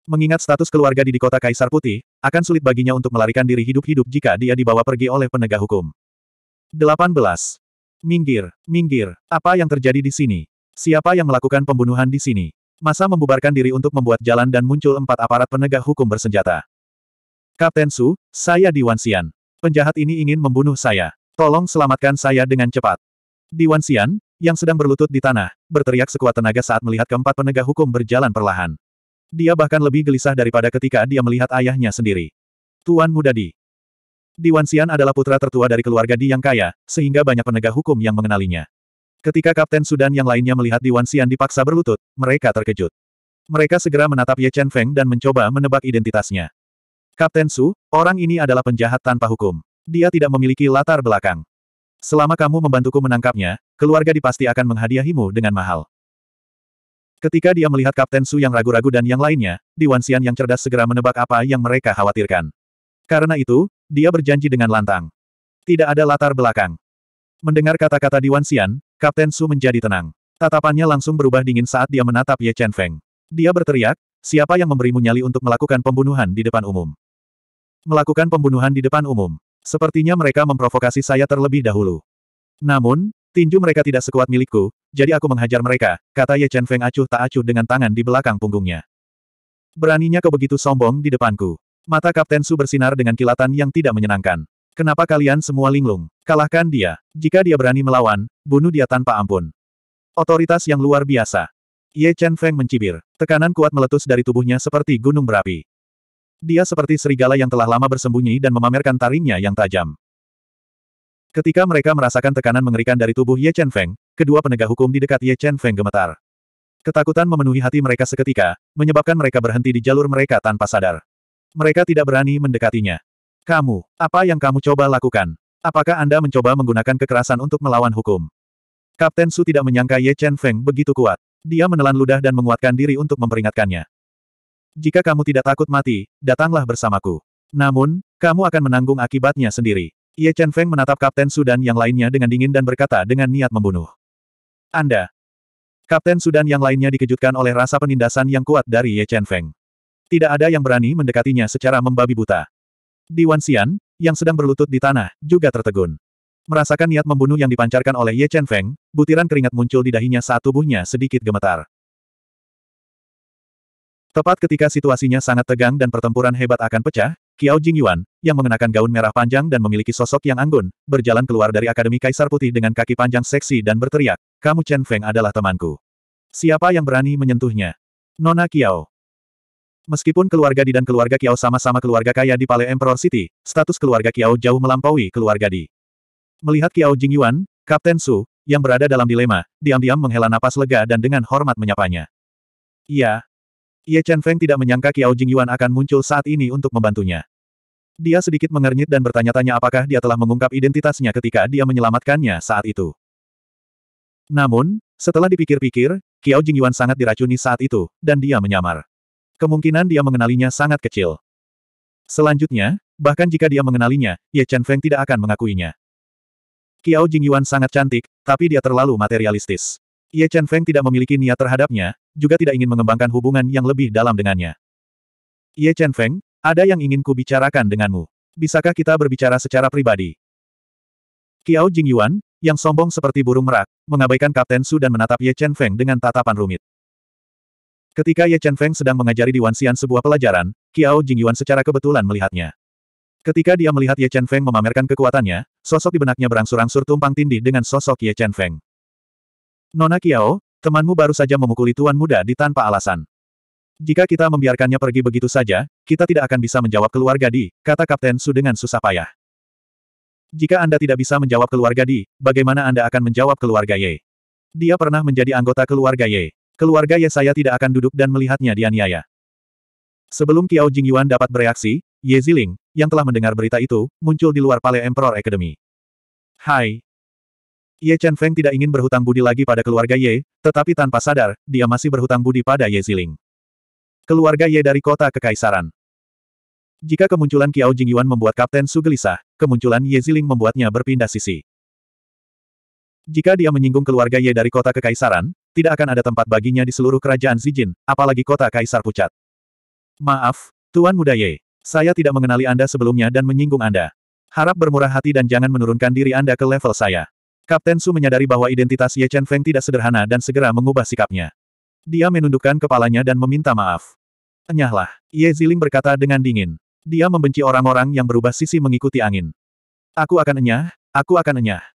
[SPEAKER 1] Mengingat status keluarga di, di kota Kaisar Putih, akan sulit baginya untuk melarikan diri hidup-hidup jika dia dibawa pergi oleh penegak hukum. 18. Minggir, minggir, apa yang terjadi di sini? Siapa yang melakukan pembunuhan di sini? Masa membubarkan diri untuk membuat jalan dan muncul empat aparat penegak hukum bersenjata. Kapten Su, saya di Wanxian. Penjahat ini ingin membunuh saya. Tolong selamatkan saya dengan cepat. Di Xian, yang sedang berlutut di tanah, berteriak sekuat tenaga saat melihat keempat penegak hukum berjalan perlahan. Dia bahkan lebih gelisah daripada ketika dia melihat ayahnya sendiri. Tuan Muda Di. Di Xian adalah putra tertua dari keluarga Di yang kaya, sehingga banyak penegak hukum yang mengenalinya. Ketika Kapten Sudan yang lainnya melihat Di Xian dipaksa berlutut, mereka terkejut. Mereka segera menatap Ye Chen Feng dan mencoba menebak identitasnya. Kapten Su, orang ini adalah penjahat tanpa hukum. Dia tidak memiliki latar belakang. Selama kamu membantuku menangkapnya, keluarga dipasti akan menghadiahimu dengan mahal. Ketika dia melihat Kapten Su yang ragu-ragu dan yang lainnya, Di Wanxian yang cerdas segera menebak apa yang mereka khawatirkan. Karena itu, dia berjanji dengan lantang. Tidak ada latar belakang. Mendengar kata-kata Di Wanxian, Kapten Su menjadi tenang. Tatapannya langsung berubah dingin saat dia menatap Ye Chen Feng. Dia berteriak, siapa yang memberimu nyali untuk melakukan pembunuhan di depan umum? Melakukan pembunuhan di depan umum. Sepertinya mereka memprovokasi saya terlebih dahulu. Namun, tinju mereka tidak sekuat milikku, jadi aku menghajar mereka, kata Ye Chen Feng acuh tak acuh dengan tangan di belakang punggungnya. Beraninya kau begitu sombong di depanku. Mata Kapten Su bersinar dengan kilatan yang tidak menyenangkan. Kenapa kalian semua linglung? Kalahkan dia. Jika dia berani melawan, bunuh dia tanpa ampun. Otoritas yang luar biasa. Ye Chen Feng mencibir. Tekanan kuat meletus dari tubuhnya seperti gunung berapi. Dia seperti serigala yang telah lama bersembunyi dan memamerkan taringnya yang tajam. Ketika mereka merasakan tekanan mengerikan dari tubuh Ye Chen Feng, kedua penegak hukum di dekat Ye Chen Feng gemetar. Ketakutan memenuhi hati mereka seketika, menyebabkan mereka berhenti di jalur mereka tanpa sadar. Mereka tidak berani mendekatinya. Kamu, apa yang kamu coba lakukan? Apakah Anda mencoba menggunakan kekerasan untuk melawan hukum? Kapten Su tidak menyangka Ye Chen Feng begitu kuat. Dia menelan ludah dan menguatkan diri untuk memperingatkannya. Jika kamu tidak takut mati, datanglah bersamaku. Namun, kamu akan menanggung akibatnya sendiri. Ye Chen Feng menatap Kapten Sudan yang lainnya dengan dingin dan berkata dengan niat membunuh. Anda. Kapten Sudan yang lainnya dikejutkan oleh rasa penindasan yang kuat dari Ye Chen Feng. Tidak ada yang berani mendekatinya secara membabi buta. Di Wan Xian, yang sedang berlutut di tanah, juga tertegun. Merasakan niat membunuh yang dipancarkan oleh Ye Chen Feng, butiran keringat muncul di dahinya saat tubuhnya sedikit gemetar. Tepat ketika situasinya sangat tegang dan pertempuran hebat akan pecah, Kiao Jingyuan, yang mengenakan gaun merah panjang dan memiliki sosok yang anggun, berjalan keluar dari Akademi Kaisar Putih dengan kaki panjang seksi dan berteriak, kamu Chen Feng adalah temanku. Siapa yang berani menyentuhnya? Nona Kiao. Meskipun keluarga Di dan keluarga Kiao sama-sama keluarga kaya di Pale Emperor City, status keluarga Kiao jauh melampaui keluarga Di. Melihat Kiao Jingyuan, Kapten Su, yang berada dalam dilema, diam-diam menghela napas lega dan dengan hormat menyapanya. Iya, Ye Chen Feng tidak menyangka Kiao Jingyuan akan muncul saat ini untuk membantunya. Dia sedikit mengernyit dan bertanya-tanya apakah dia telah mengungkap identitasnya ketika dia menyelamatkannya saat itu. Namun, setelah dipikir-pikir, Kiao Jingyuan sangat diracuni saat itu, dan dia menyamar. Kemungkinan dia mengenalinya sangat kecil. Selanjutnya, bahkan jika dia mengenalinya, Ye Chen Feng tidak akan mengakuinya. Kiao Jingyuan sangat cantik, tapi dia terlalu materialistis. Ye Chen Feng tidak memiliki niat terhadapnya, juga tidak ingin mengembangkan hubungan yang lebih dalam dengannya. Ye Chen Feng, ada yang ingin ku bicarakan denganmu. Bisakah kita berbicara secara pribadi? Kiao Jingyuan, yang sombong seperti burung merak, mengabaikan Kapten Su dan menatap Ye Chen Feng dengan tatapan rumit. Ketika Ye Chen Feng sedang mengajari di Wanxian sebuah pelajaran, Kiao Jingyuan secara kebetulan melihatnya. Ketika dia melihat Ye Chen Feng memamerkan kekuatannya, sosok di benaknya berangsur-angsur tumpang tindih dengan sosok Ye Chen Feng. Nona Kiao, temanmu baru saja memukuli tuan muda di tanpa alasan. Jika kita membiarkannya pergi begitu saja, kita tidak akan bisa menjawab keluarga di, kata Kapten Su dengan susah payah. Jika Anda tidak bisa menjawab keluarga Di, bagaimana Anda akan menjawab keluarga Ye? Dia pernah menjadi anggota keluarga Ye. Keluarga Ye saya tidak akan duduk dan melihatnya dianiaya. Sebelum Kiao Jingyuan dapat bereaksi, Ye Ziling, yang telah mendengar berita itu, muncul di luar Pale Emperor Academy. Hai. Ye Chen Feng tidak ingin berhutang budi lagi pada keluarga Ye, tetapi tanpa sadar, dia masih berhutang budi pada Ye Ziling. Keluarga Ye dari kota kekaisaran. Jika kemunculan Kiao Jingyuan membuat Kapten Su gelisah, kemunculan Ye Ziling membuatnya berpindah sisi. Jika dia menyinggung keluarga Ye dari kota kekaisaran, tidak akan ada tempat baginya di seluruh kerajaan Zijin, apalagi kota kaisar pucat. Maaf, Tuan Muda Ye. Saya tidak mengenali Anda sebelumnya dan menyinggung Anda. Harap bermurah hati dan jangan menurunkan diri Anda ke level saya. Kapten Su menyadari bahwa identitas Ye Chen Feng tidak sederhana dan segera mengubah sikapnya. Dia menundukkan kepalanya dan meminta maaf. Enyahlah, Ye Ziling berkata dengan dingin. Dia membenci orang-orang yang berubah sisi mengikuti angin. Aku akan enyah, aku akan enyah.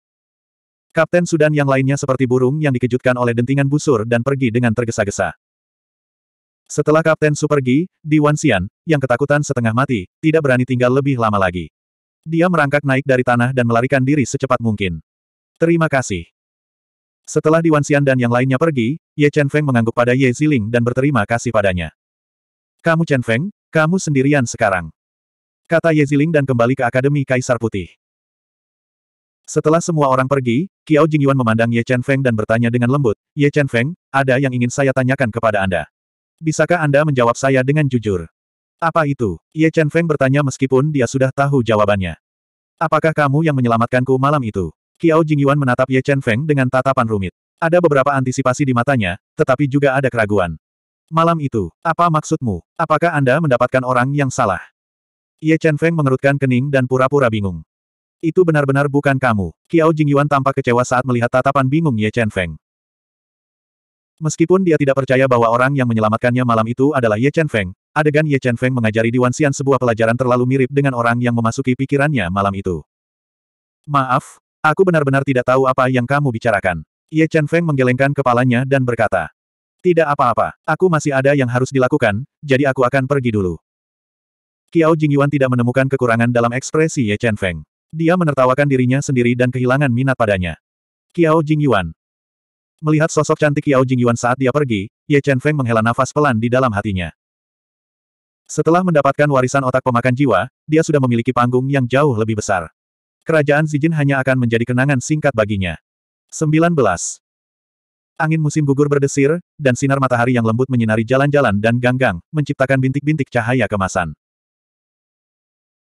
[SPEAKER 1] Kapten Sudan yang lainnya seperti burung yang dikejutkan oleh dentingan busur dan pergi dengan tergesa-gesa. Setelah Kapten Su pergi, Di Wanxian, yang ketakutan setengah mati, tidak berani tinggal lebih lama lagi. Dia merangkak naik dari tanah dan melarikan diri secepat mungkin. Terima kasih. Setelah Di Wanxian dan yang lainnya pergi, Ye Chen Feng mengangguk pada Ye Ziling dan berterima kasih padanya. Kamu Chen Feng, kamu sendirian sekarang. Kata Ye Ziling dan kembali ke Akademi Kaisar Putih. Setelah semua orang pergi, Kiao Jingyuan memandang Ye Chen Feng dan bertanya dengan lembut, Ye Chen Feng, ada yang ingin saya tanyakan kepada Anda. Bisakah Anda menjawab saya dengan jujur? Apa itu? Ye Chen Feng bertanya meskipun dia sudah tahu jawabannya. Apakah kamu yang menyelamatkanku malam itu? Kiao Jingyuan menatap Ye Chen Feng dengan tatapan rumit. Ada beberapa antisipasi di matanya, tetapi juga ada keraguan. Malam itu, apa maksudmu? Apakah Anda mendapatkan orang yang salah? Ye Chen Feng mengerutkan kening dan pura-pura bingung. Itu benar-benar bukan kamu. Kiao Jingyuan tampak kecewa saat melihat tatapan bingung Ye Chen Feng. Meskipun dia tidak percaya bahwa orang yang menyelamatkannya malam itu adalah Ye Chen Feng, adegan Ye Chen Feng mengajari di Wanxian sebuah pelajaran terlalu mirip dengan orang yang memasuki pikirannya malam itu. Maaf, aku benar-benar tidak tahu apa yang kamu bicarakan. Ye Chen Feng menggelengkan kepalanya dan berkata, tidak apa-apa, aku masih ada yang harus dilakukan, jadi aku akan pergi dulu. Kiao Jingyuan tidak menemukan kekurangan dalam ekspresi Ye Chen Feng. Dia menertawakan dirinya sendiri dan kehilangan minat padanya. Kiao Jingyuan. Melihat sosok cantik Kiao Jingyuan saat dia pergi, Ye Chen Feng menghela nafas pelan di dalam hatinya. Setelah mendapatkan warisan otak pemakan jiwa, dia sudah memiliki panggung yang jauh lebih besar. Kerajaan Zijin hanya akan menjadi kenangan singkat baginya. 19. Angin musim gugur berdesir, dan sinar matahari yang lembut menyinari jalan-jalan dan gang-gang, menciptakan bintik-bintik cahaya kemasan.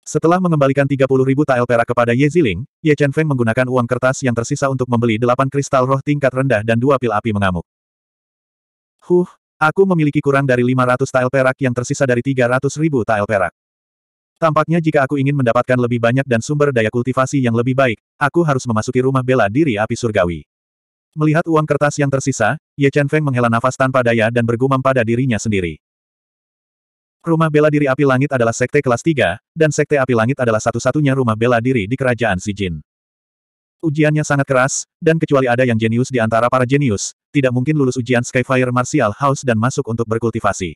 [SPEAKER 1] Setelah mengembalikan 30 ribu tael perak kepada Ye Ziling, Ye Chen Feng menggunakan uang kertas yang tersisa untuk membeli delapan kristal roh tingkat rendah dan dua pil api mengamuk. Huh, aku memiliki kurang dari 500 tael perak yang tersisa dari 300 ribu tael perak. Tampaknya jika aku ingin mendapatkan lebih banyak dan sumber daya kultivasi yang lebih baik, aku harus memasuki rumah bela diri api surgawi. Melihat uang kertas yang tersisa, Ye Chen Feng menghela nafas tanpa daya dan bergumam pada dirinya sendiri. Rumah bela diri api langit adalah sekte kelas 3, dan sekte api langit adalah satu-satunya rumah bela diri di kerajaan Jin. Ujiannya sangat keras, dan kecuali ada yang jenius di antara para jenius, tidak mungkin lulus ujian Skyfire Martial House dan masuk untuk berkultivasi.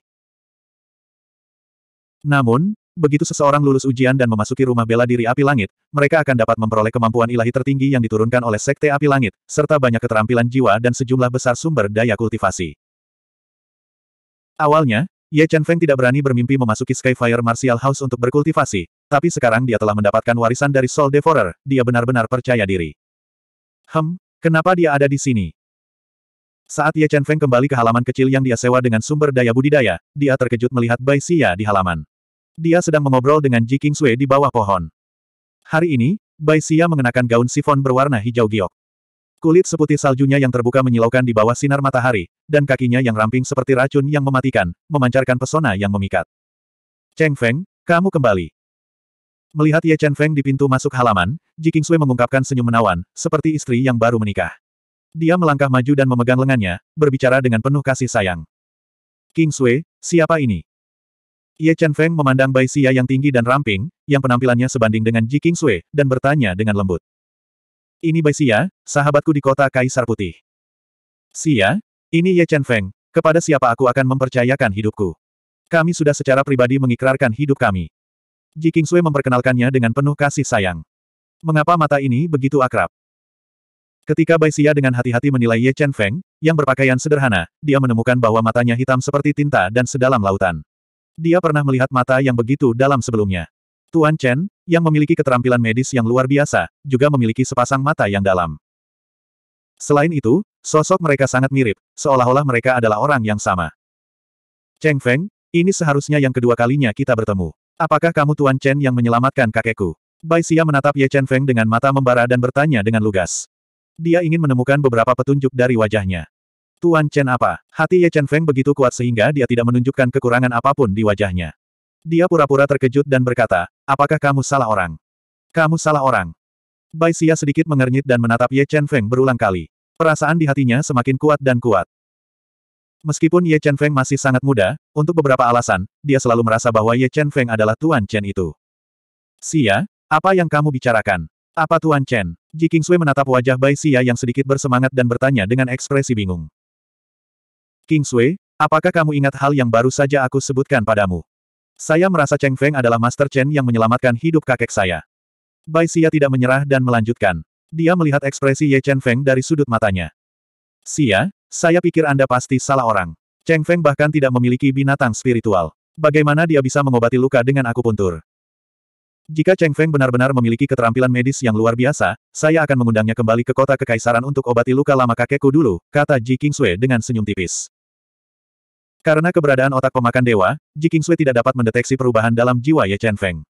[SPEAKER 1] Namun, Begitu seseorang lulus ujian dan memasuki rumah bela diri api langit, mereka akan dapat memperoleh kemampuan ilahi tertinggi yang diturunkan oleh Sekte Api Langit, serta banyak keterampilan jiwa dan sejumlah besar sumber daya kultivasi. Awalnya, Ye Chen Feng tidak berani bermimpi memasuki Skyfire Martial House untuk berkultivasi, tapi sekarang dia telah mendapatkan warisan dari Soul Devourer, dia benar-benar percaya diri. Hem, kenapa dia ada di sini? Saat Ye Chen Feng kembali ke halaman kecil yang dia sewa dengan sumber daya budidaya, dia terkejut melihat Bai Xia di halaman. Dia sedang mengobrol dengan Ji Kingsui di bawah pohon. Hari ini, Bai Xia mengenakan gaun sifon berwarna hijau giok. Kulit seputih saljunya yang terbuka menyilaukan di bawah sinar matahari, dan kakinya yang ramping seperti racun yang mematikan, memancarkan pesona yang memikat. Cheng Feng, kamu kembali. Melihat Ye Chen Feng di pintu masuk halaman, Ji Kingsui mengungkapkan senyum menawan, seperti istri yang baru menikah. Dia melangkah maju dan memegang lengannya, berbicara dengan penuh kasih sayang. King Sui, siapa ini? Ye Chen Feng memandang Bai Xia yang tinggi dan ramping, yang penampilannya sebanding dengan Ji King Sui, dan bertanya dengan lembut. Ini Bai Xia, sahabatku di kota Kaisar Putih. Xia, ini Ye Chen Feng, kepada siapa aku akan mempercayakan hidupku. Kami sudah secara pribadi mengikrarkan hidup kami. Ji King Sui memperkenalkannya dengan penuh kasih sayang. Mengapa mata ini begitu akrab? Ketika Bai Xia dengan hati-hati menilai Ye Chen Feng, yang berpakaian sederhana, dia menemukan bahwa matanya hitam seperti tinta dan sedalam lautan. Dia pernah melihat mata yang begitu dalam sebelumnya. Tuan Chen, yang memiliki keterampilan medis yang luar biasa, juga memiliki sepasang mata yang dalam. Selain itu, sosok mereka sangat mirip, seolah-olah mereka adalah orang yang sama. Cheng Feng, ini seharusnya yang kedua kalinya kita bertemu. Apakah kamu Tuan Chen yang menyelamatkan kakekku? Bai Xia menatap Ye Chen Feng dengan mata membara dan bertanya dengan lugas. Dia ingin menemukan beberapa petunjuk dari wajahnya. Tuan Chen apa? Hati Ye Chen Feng begitu kuat sehingga dia tidak menunjukkan kekurangan apa pun di wajahnya. Dia pura-pura terkejut dan berkata, apakah kamu salah orang? Kamu salah orang. Bai Xia sedikit mengernyit dan menatap Ye Chen Feng berulang kali. Perasaan di hatinya semakin kuat dan kuat. Meskipun Ye Chen Feng masih sangat muda, untuk beberapa alasan, dia selalu merasa bahwa Ye Chen Feng adalah Tuan Chen itu. Xia, apa yang kamu bicarakan? Apa Tuan Chen? Ji Kingsui menatap wajah Bai Xia yang sedikit bersemangat dan bertanya dengan ekspresi bingung. Kingsui, apakah kamu ingat hal yang baru saja aku sebutkan padamu? Saya merasa Cheng Feng adalah Master Chen yang menyelamatkan hidup kakek saya. Bai Xia tidak menyerah dan melanjutkan. Dia melihat ekspresi Ye Chen Feng dari sudut matanya. Xia, saya pikir Anda pasti salah orang. Cheng Feng bahkan tidak memiliki binatang spiritual. Bagaimana dia bisa mengobati luka dengan akupuntur? Jika Cheng Feng benar-benar memiliki keterampilan medis yang luar biasa, saya akan mengundangnya kembali ke kota kekaisaran untuk obati luka lama kakekku dulu, kata Ji Kingsui dengan senyum tipis. Karena keberadaan otak pemakan dewa, Ji Kingsui tidak dapat mendeteksi perubahan dalam jiwa Ye Chen Feng.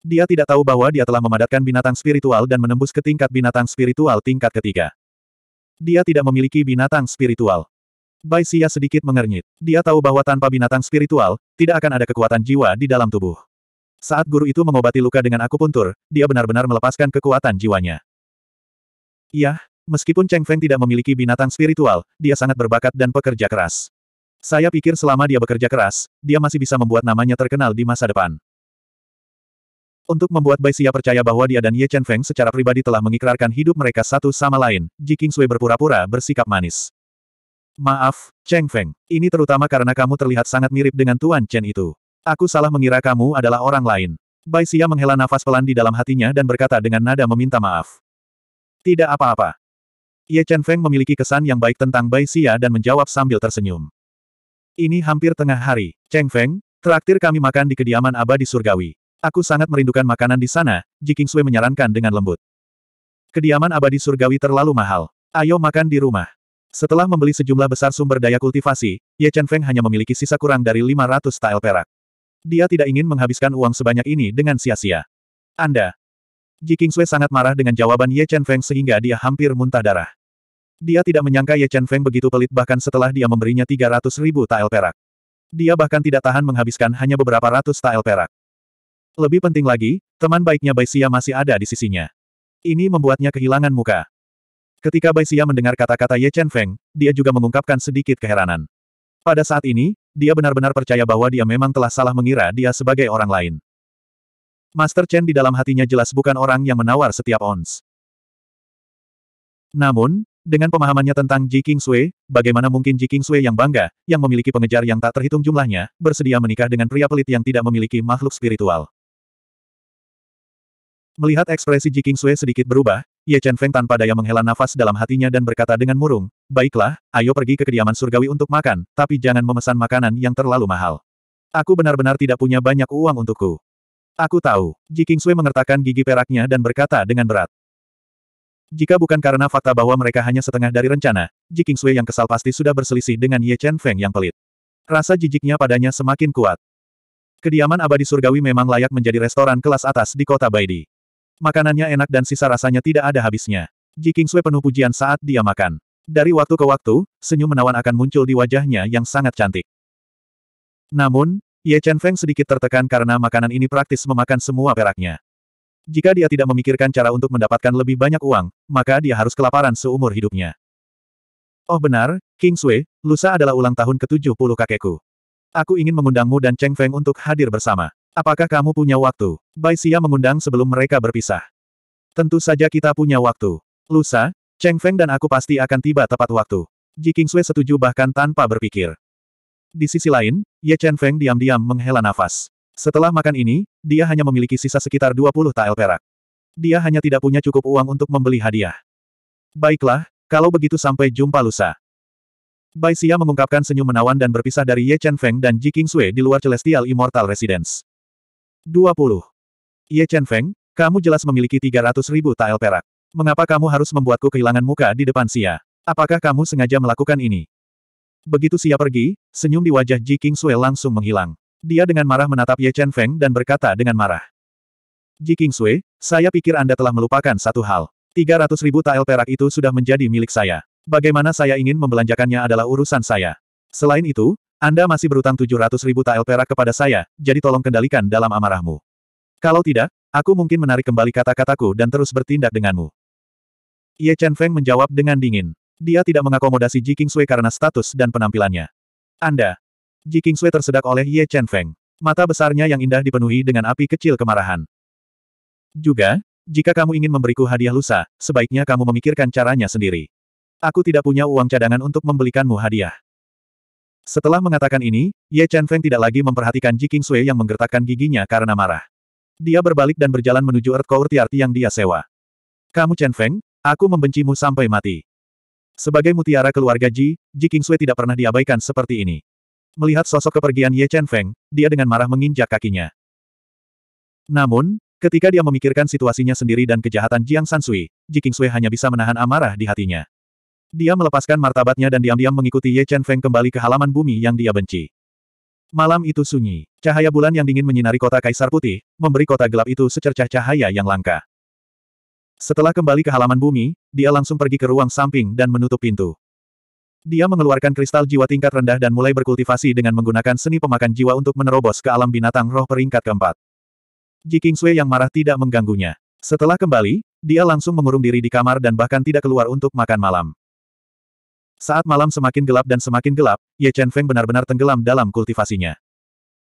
[SPEAKER 1] Dia tidak tahu bahwa dia telah memadatkan binatang spiritual dan menembus ke tingkat binatang spiritual tingkat ketiga. Dia tidak memiliki binatang spiritual. Bai Xia sedikit mengernyit. Dia tahu bahwa tanpa binatang spiritual, tidak akan ada kekuatan jiwa di dalam tubuh. Saat guru itu mengobati luka dengan akupuntur, dia benar-benar melepaskan kekuatan jiwanya. Iya, meskipun Cheng Feng tidak memiliki binatang spiritual, dia sangat berbakat dan pekerja keras. Saya pikir selama dia bekerja keras, dia masih bisa membuat namanya terkenal di masa depan. Untuk membuat Bai Xia percaya bahwa dia dan Ye Chen Feng secara pribadi telah mengikrarkan hidup mereka satu sama lain, Ji Kingsui berpura-pura bersikap manis. Maaf, Cheng Feng. Ini terutama karena kamu terlihat sangat mirip dengan Tuan Chen itu. Aku salah mengira kamu adalah orang lain. Bai Xia menghela nafas pelan di dalam hatinya dan berkata dengan nada meminta maaf. Tidak apa-apa. Ye Chen Feng memiliki kesan yang baik tentang Bai Xia dan menjawab sambil tersenyum. Ini hampir tengah hari. Cheng Feng, traktir kami makan di kediaman abadi surgawi. Aku sangat merindukan makanan di sana, Ji Sui menyarankan dengan lembut. Kediaman abadi surgawi terlalu mahal. Ayo makan di rumah. Setelah membeli sejumlah besar sumber daya kultivasi, Ye Chen Feng hanya memiliki sisa kurang dari 500 tael perak. Dia tidak ingin menghabiskan uang sebanyak ini dengan sia-sia. Anda. Ji Kingsui sangat marah dengan jawaban Ye Chen Feng sehingga dia hampir muntah darah. Dia tidak menyangka Ye Chen Feng begitu pelit bahkan setelah dia memberinya 300 ribu tael perak. Dia bahkan tidak tahan menghabiskan hanya beberapa ratus tael perak. Lebih penting lagi, teman baiknya Bai Xia masih ada di sisinya. Ini membuatnya kehilangan muka. Ketika Bai Xia mendengar kata-kata Ye Chen Feng, dia juga mengungkapkan sedikit keheranan. Pada saat ini, dia benar-benar percaya bahwa dia memang telah salah mengira dia sebagai orang lain. Master Chen di dalam hatinya jelas bukan orang yang menawar setiap ons. Namun, dengan pemahamannya tentang Ji Sui, bagaimana mungkin Ji Sui yang bangga, yang memiliki pengejar yang tak terhitung jumlahnya, bersedia menikah dengan pria pelit yang tidak memiliki makhluk spiritual. Melihat ekspresi Ji Sui sedikit berubah, Ye Chen Feng tanpa daya menghela nafas dalam hatinya dan berkata dengan murung, Baiklah, ayo pergi ke kediaman surgawi untuk makan, tapi jangan memesan makanan yang terlalu mahal. Aku benar-benar tidak punya banyak uang untukku. Aku tahu. Ji Sui mengertakkan gigi peraknya dan berkata dengan berat. Jika bukan karena fakta bahwa mereka hanya setengah dari rencana, Ji Kingsway yang kesal pasti sudah berselisih dengan Ye Chen Feng yang pelit. Rasa jijiknya padanya semakin kuat. Kediaman abadi surgawi memang layak menjadi restoran kelas atas di kota Baidi. Makanannya enak dan sisa rasanya tidak ada habisnya. Ji Kingsway penuh pujian saat dia makan. Dari waktu ke waktu, senyum menawan akan muncul di wajahnya yang sangat cantik. Namun, Ye Chen Feng sedikit tertekan karena makanan ini praktis memakan semua peraknya. Jika dia tidak memikirkan cara untuk mendapatkan lebih banyak uang, maka dia harus kelaparan seumur hidupnya. Oh benar, King Sui, lusa adalah ulang tahun ke-70 kakekku. Aku ingin mengundangmu dan Cheng Feng untuk hadir bersama. Apakah kamu punya waktu? Bai Xia mengundang sebelum mereka berpisah. Tentu saja kita punya waktu. Lusa, Cheng Feng dan aku pasti akan tiba tepat waktu. Ji King Sui setuju bahkan tanpa berpikir. Di sisi lain, Ye Chen Feng diam-diam menghela nafas. Setelah makan ini, dia hanya memiliki sisa sekitar 20 tael perak. Dia hanya tidak punya cukup uang untuk membeli hadiah. Baiklah, kalau begitu sampai jumpa lusa. Bai Xia mengungkapkan senyum menawan dan berpisah dari Ye Chen Feng dan Ji Sui di luar Celestial Immortal Residence. 20. Ye Chen Feng, kamu jelas memiliki 300 ribu tael perak. Mengapa kamu harus membuatku kehilangan muka di depan Xia? Apakah kamu sengaja melakukan ini? Begitu Xia pergi, senyum di wajah Ji Sui langsung menghilang. Dia dengan marah menatap Ye Chen Feng dan berkata dengan marah. Ji Kingsui, saya pikir Anda telah melupakan satu hal. 300 ribu tael perak itu sudah menjadi milik saya. Bagaimana saya ingin membelanjakannya adalah urusan saya. Selain itu, Anda masih berutang 700 ribu tael perak kepada saya, jadi tolong kendalikan dalam amarahmu. Kalau tidak, aku mungkin menarik kembali kata-kataku dan terus bertindak denganmu. Ye Chen Feng menjawab dengan dingin. Dia tidak mengakomodasi Ji Kingsui karena status dan penampilannya. Anda, Ji Kingsui tersedak oleh Ye Chen Feng. Mata besarnya yang indah dipenuhi dengan api kecil kemarahan. Juga, jika kamu ingin memberiku hadiah lusa, sebaiknya kamu memikirkan caranya sendiri. Aku tidak punya uang cadangan untuk membelikanmu hadiah. Setelah mengatakan ini, Ye Chen Feng tidak lagi memperhatikan Ji Kingsui yang menggertakkan giginya karena marah. Dia berbalik dan berjalan menuju Earth Courtyard yang dia sewa. Kamu Chen Feng, aku membencimu sampai mati. Sebagai mutiara keluarga Ji, Ji Kingsui tidak pernah diabaikan seperti ini. Melihat sosok kepergian Ye Chen Feng, dia dengan marah menginjak kakinya. Namun, ketika dia memikirkan situasinya sendiri dan kejahatan Jiang Sansui, Ji Kingsui hanya bisa menahan amarah di hatinya. Dia melepaskan martabatnya dan diam-diam mengikuti Ye Chen Feng kembali ke halaman bumi yang dia benci. Malam itu sunyi. Cahaya bulan yang dingin menyinari kota Kaisar Putih, memberi kota gelap itu secercah cahaya yang langka. Setelah kembali ke halaman bumi, dia langsung pergi ke ruang samping dan menutup pintu. Dia mengeluarkan kristal jiwa tingkat rendah dan mulai berkultivasi dengan menggunakan seni pemakan jiwa untuk menerobos ke alam binatang roh peringkat keempat. Ji Kingsui yang marah tidak mengganggunya. Setelah kembali, dia langsung mengurung diri di kamar dan bahkan tidak keluar untuk makan malam. Saat malam semakin gelap dan semakin gelap, Ye Chen Feng benar-benar tenggelam dalam kultivasinya.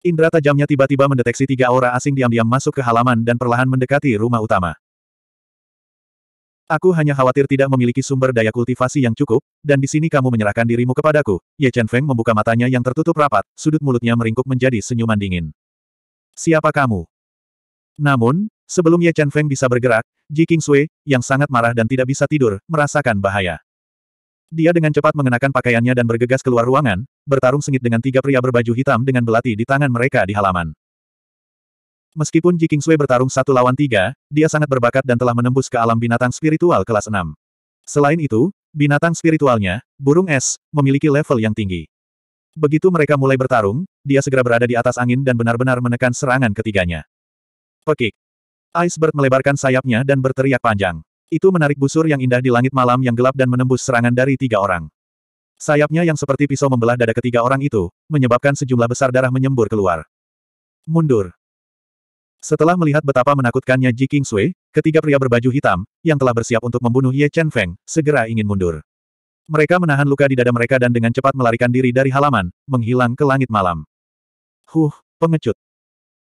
[SPEAKER 1] Indra tajamnya tiba-tiba mendeteksi tiga aura asing diam-diam masuk ke halaman dan perlahan mendekati rumah utama. Aku hanya khawatir tidak memiliki sumber daya kultivasi yang cukup, dan di sini kamu menyerahkan dirimu kepadaku. Ye Chen Feng membuka matanya yang tertutup rapat, sudut mulutnya meringkuk menjadi senyuman dingin. Siapa kamu? Namun, sebelum Ye Chen Feng bisa bergerak, Ji King Sui, yang sangat marah dan tidak bisa tidur, merasakan bahaya. Dia dengan cepat mengenakan pakaiannya dan bergegas keluar ruangan, bertarung sengit dengan tiga pria berbaju hitam dengan belati di tangan mereka di halaman. Meskipun Ji Kingsui bertarung satu lawan tiga, dia sangat berbakat dan telah menembus ke alam binatang spiritual kelas 6. Selain itu, binatang spiritualnya, burung es, memiliki level yang tinggi. Begitu mereka mulai bertarung, dia segera berada di atas angin dan benar-benar menekan serangan ketiganya. Pekik. Icebird melebarkan sayapnya dan berteriak panjang. Itu menarik busur yang indah di langit malam yang gelap dan menembus serangan dari tiga orang. Sayapnya yang seperti pisau membelah dada ketiga orang itu, menyebabkan sejumlah besar darah menyembur keluar. Mundur. Setelah melihat betapa menakutkannya Ji Kingsui, ketiga pria berbaju hitam, yang telah bersiap untuk membunuh Ye Chen Feng, segera ingin mundur. Mereka menahan luka di dada mereka dan dengan cepat melarikan diri dari halaman, menghilang ke langit malam. Huh, pengecut.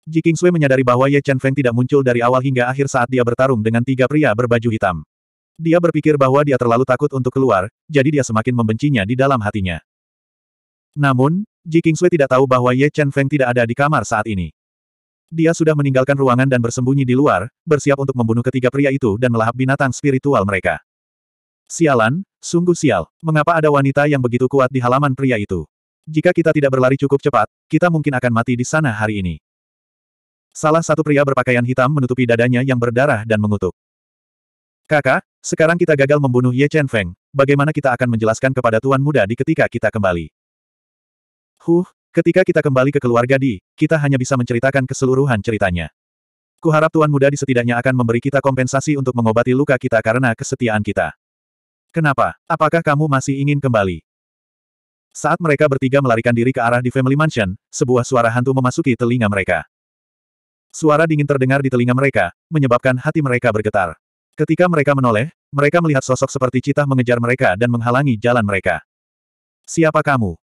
[SPEAKER 1] Ji Kingsui menyadari bahwa Ye Chen Feng tidak muncul dari awal hingga akhir saat dia bertarung dengan tiga pria berbaju hitam. Dia berpikir bahwa dia terlalu takut untuk keluar, jadi dia semakin membencinya di dalam hatinya. Namun, Ji Kingsui tidak tahu bahwa Ye Chen Feng tidak ada di kamar saat ini. Dia sudah meninggalkan ruangan dan bersembunyi di luar, bersiap untuk membunuh ketiga pria itu dan melahap binatang spiritual mereka. Sialan, sungguh sial, mengapa ada wanita yang begitu kuat di halaman pria itu? Jika kita tidak berlari cukup cepat, kita mungkin akan mati di sana hari ini. Salah satu pria berpakaian hitam menutupi dadanya yang berdarah dan mengutuk. Kakak, Sekarang kita gagal membunuh Ye Chen Feng, bagaimana kita akan menjelaskan kepada Tuan Muda di ketika kita kembali? Huh, ketika kita kembali ke keluarga Di, kita hanya bisa menceritakan keseluruhan ceritanya. Kuharap Tuan Muda di setidaknya akan memberi kita kompensasi untuk mengobati luka kita karena kesetiaan kita. Kenapa? Apakah kamu masih ingin kembali? Saat mereka bertiga melarikan diri ke arah di Family Mansion, sebuah suara hantu memasuki telinga mereka. Suara dingin terdengar di telinga mereka, menyebabkan hati mereka bergetar. Ketika mereka menoleh, mereka melihat sosok seperti citah mengejar mereka dan menghalangi jalan mereka. Siapa kamu?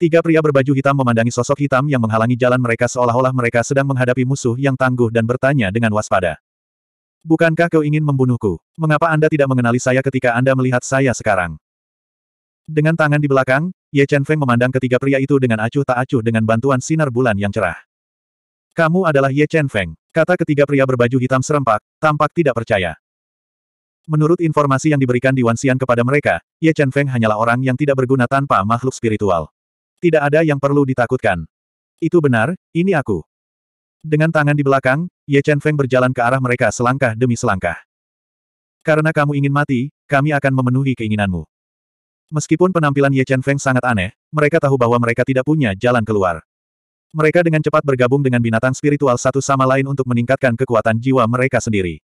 [SPEAKER 1] Tiga pria berbaju hitam memandangi sosok hitam yang menghalangi jalan mereka seolah-olah mereka sedang menghadapi musuh yang tangguh dan bertanya dengan waspada. Bukankah kau ingin membunuhku? Mengapa Anda tidak mengenali saya ketika Anda melihat saya sekarang? Dengan tangan di belakang, Ye Chen Feng memandang ketiga pria itu dengan acuh tak acuh dengan bantuan sinar bulan yang cerah. Kamu adalah Ye Chen Feng. Kata ketiga pria berbaju hitam serempak, tampak tidak percaya. Menurut informasi yang diberikan di Wanxian kepada mereka, Ye Chen Feng hanyalah orang yang tidak berguna tanpa makhluk spiritual. Tidak ada yang perlu ditakutkan. Itu benar, ini aku. Dengan tangan di belakang, Ye Chen Feng berjalan ke arah mereka selangkah demi selangkah. Karena kamu ingin mati, kami akan memenuhi keinginanmu. Meskipun penampilan Ye Chen Feng sangat aneh, mereka tahu bahwa mereka tidak punya jalan keluar. Mereka dengan cepat bergabung dengan binatang spiritual satu sama lain untuk meningkatkan kekuatan jiwa mereka sendiri.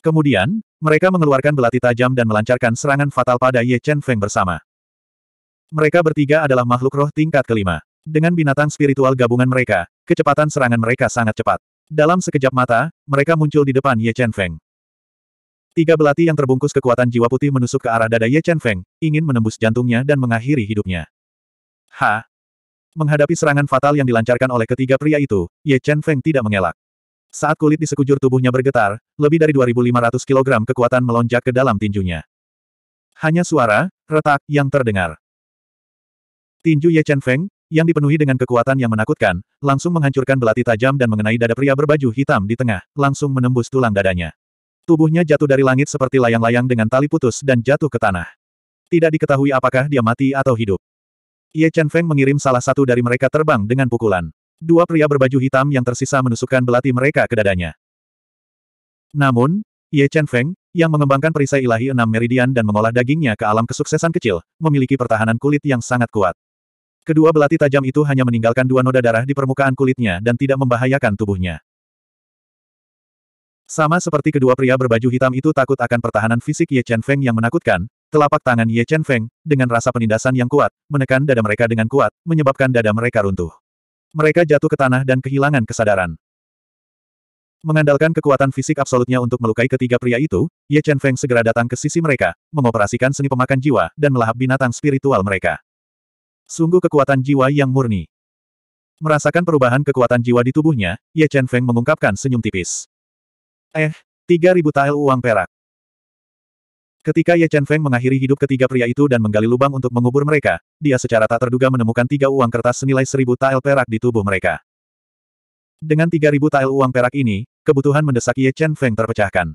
[SPEAKER 1] Kemudian, mereka mengeluarkan belati tajam dan melancarkan serangan fatal pada Ye Chen Feng bersama. Mereka bertiga adalah makhluk roh tingkat kelima. Dengan binatang spiritual gabungan mereka, kecepatan serangan mereka sangat cepat. Dalam sekejap mata, mereka muncul di depan Ye Chen Feng. Tiga belati yang terbungkus kekuatan jiwa putih menusuk ke arah dada Ye Chen Feng, ingin menembus jantungnya dan mengakhiri hidupnya. Ha! Menghadapi serangan fatal yang dilancarkan oleh ketiga pria itu, Ye Chen Feng tidak mengelak. Saat kulit di sekujur tubuhnya bergetar, lebih dari 2.500 kg kekuatan melonjak ke dalam tinjunya. Hanya suara, retak, yang terdengar. Tinju Ye Chen Feng, yang dipenuhi dengan kekuatan yang menakutkan, langsung menghancurkan belati tajam dan mengenai dada pria berbaju hitam di tengah, langsung menembus tulang dadanya. Tubuhnya jatuh dari langit seperti layang-layang dengan tali putus dan jatuh ke tanah. Tidak diketahui apakah dia mati atau hidup. Ye Chen Feng mengirim salah satu dari mereka terbang dengan pukulan. Dua pria berbaju hitam yang tersisa menusukkan belati mereka ke dadanya. Namun, Ye Chen Feng, yang mengembangkan perisai ilahi enam meridian dan mengolah dagingnya ke alam kesuksesan kecil, memiliki pertahanan kulit yang sangat kuat. Kedua belati tajam itu hanya meninggalkan dua noda darah di permukaan kulitnya dan tidak membahayakan tubuhnya. Sama seperti kedua pria berbaju hitam itu takut akan pertahanan fisik Ye Chen Feng yang menakutkan, Telapak tangan Ye Chen Feng, dengan rasa penindasan yang kuat, menekan dada mereka dengan kuat, menyebabkan dada mereka runtuh. Mereka jatuh ke tanah dan kehilangan kesadaran. Mengandalkan kekuatan fisik absolutnya untuk melukai ketiga pria itu, Ye Chen Feng segera datang ke sisi mereka, mengoperasikan seni pemakan jiwa, dan melahap binatang spiritual mereka. Sungguh kekuatan jiwa yang murni. Merasakan perubahan kekuatan jiwa di tubuhnya, Ye Chen Feng mengungkapkan senyum tipis. Eh, 3000 tael uang perak. Ketika Ye Chen Feng mengakhiri hidup ketiga pria itu dan menggali lubang untuk mengubur mereka, dia secara tak terduga menemukan tiga uang kertas senilai seribu tael perak di tubuh mereka. Dengan tiga ribu tael uang perak ini, kebutuhan mendesak Ye Chen Feng terpecahkan.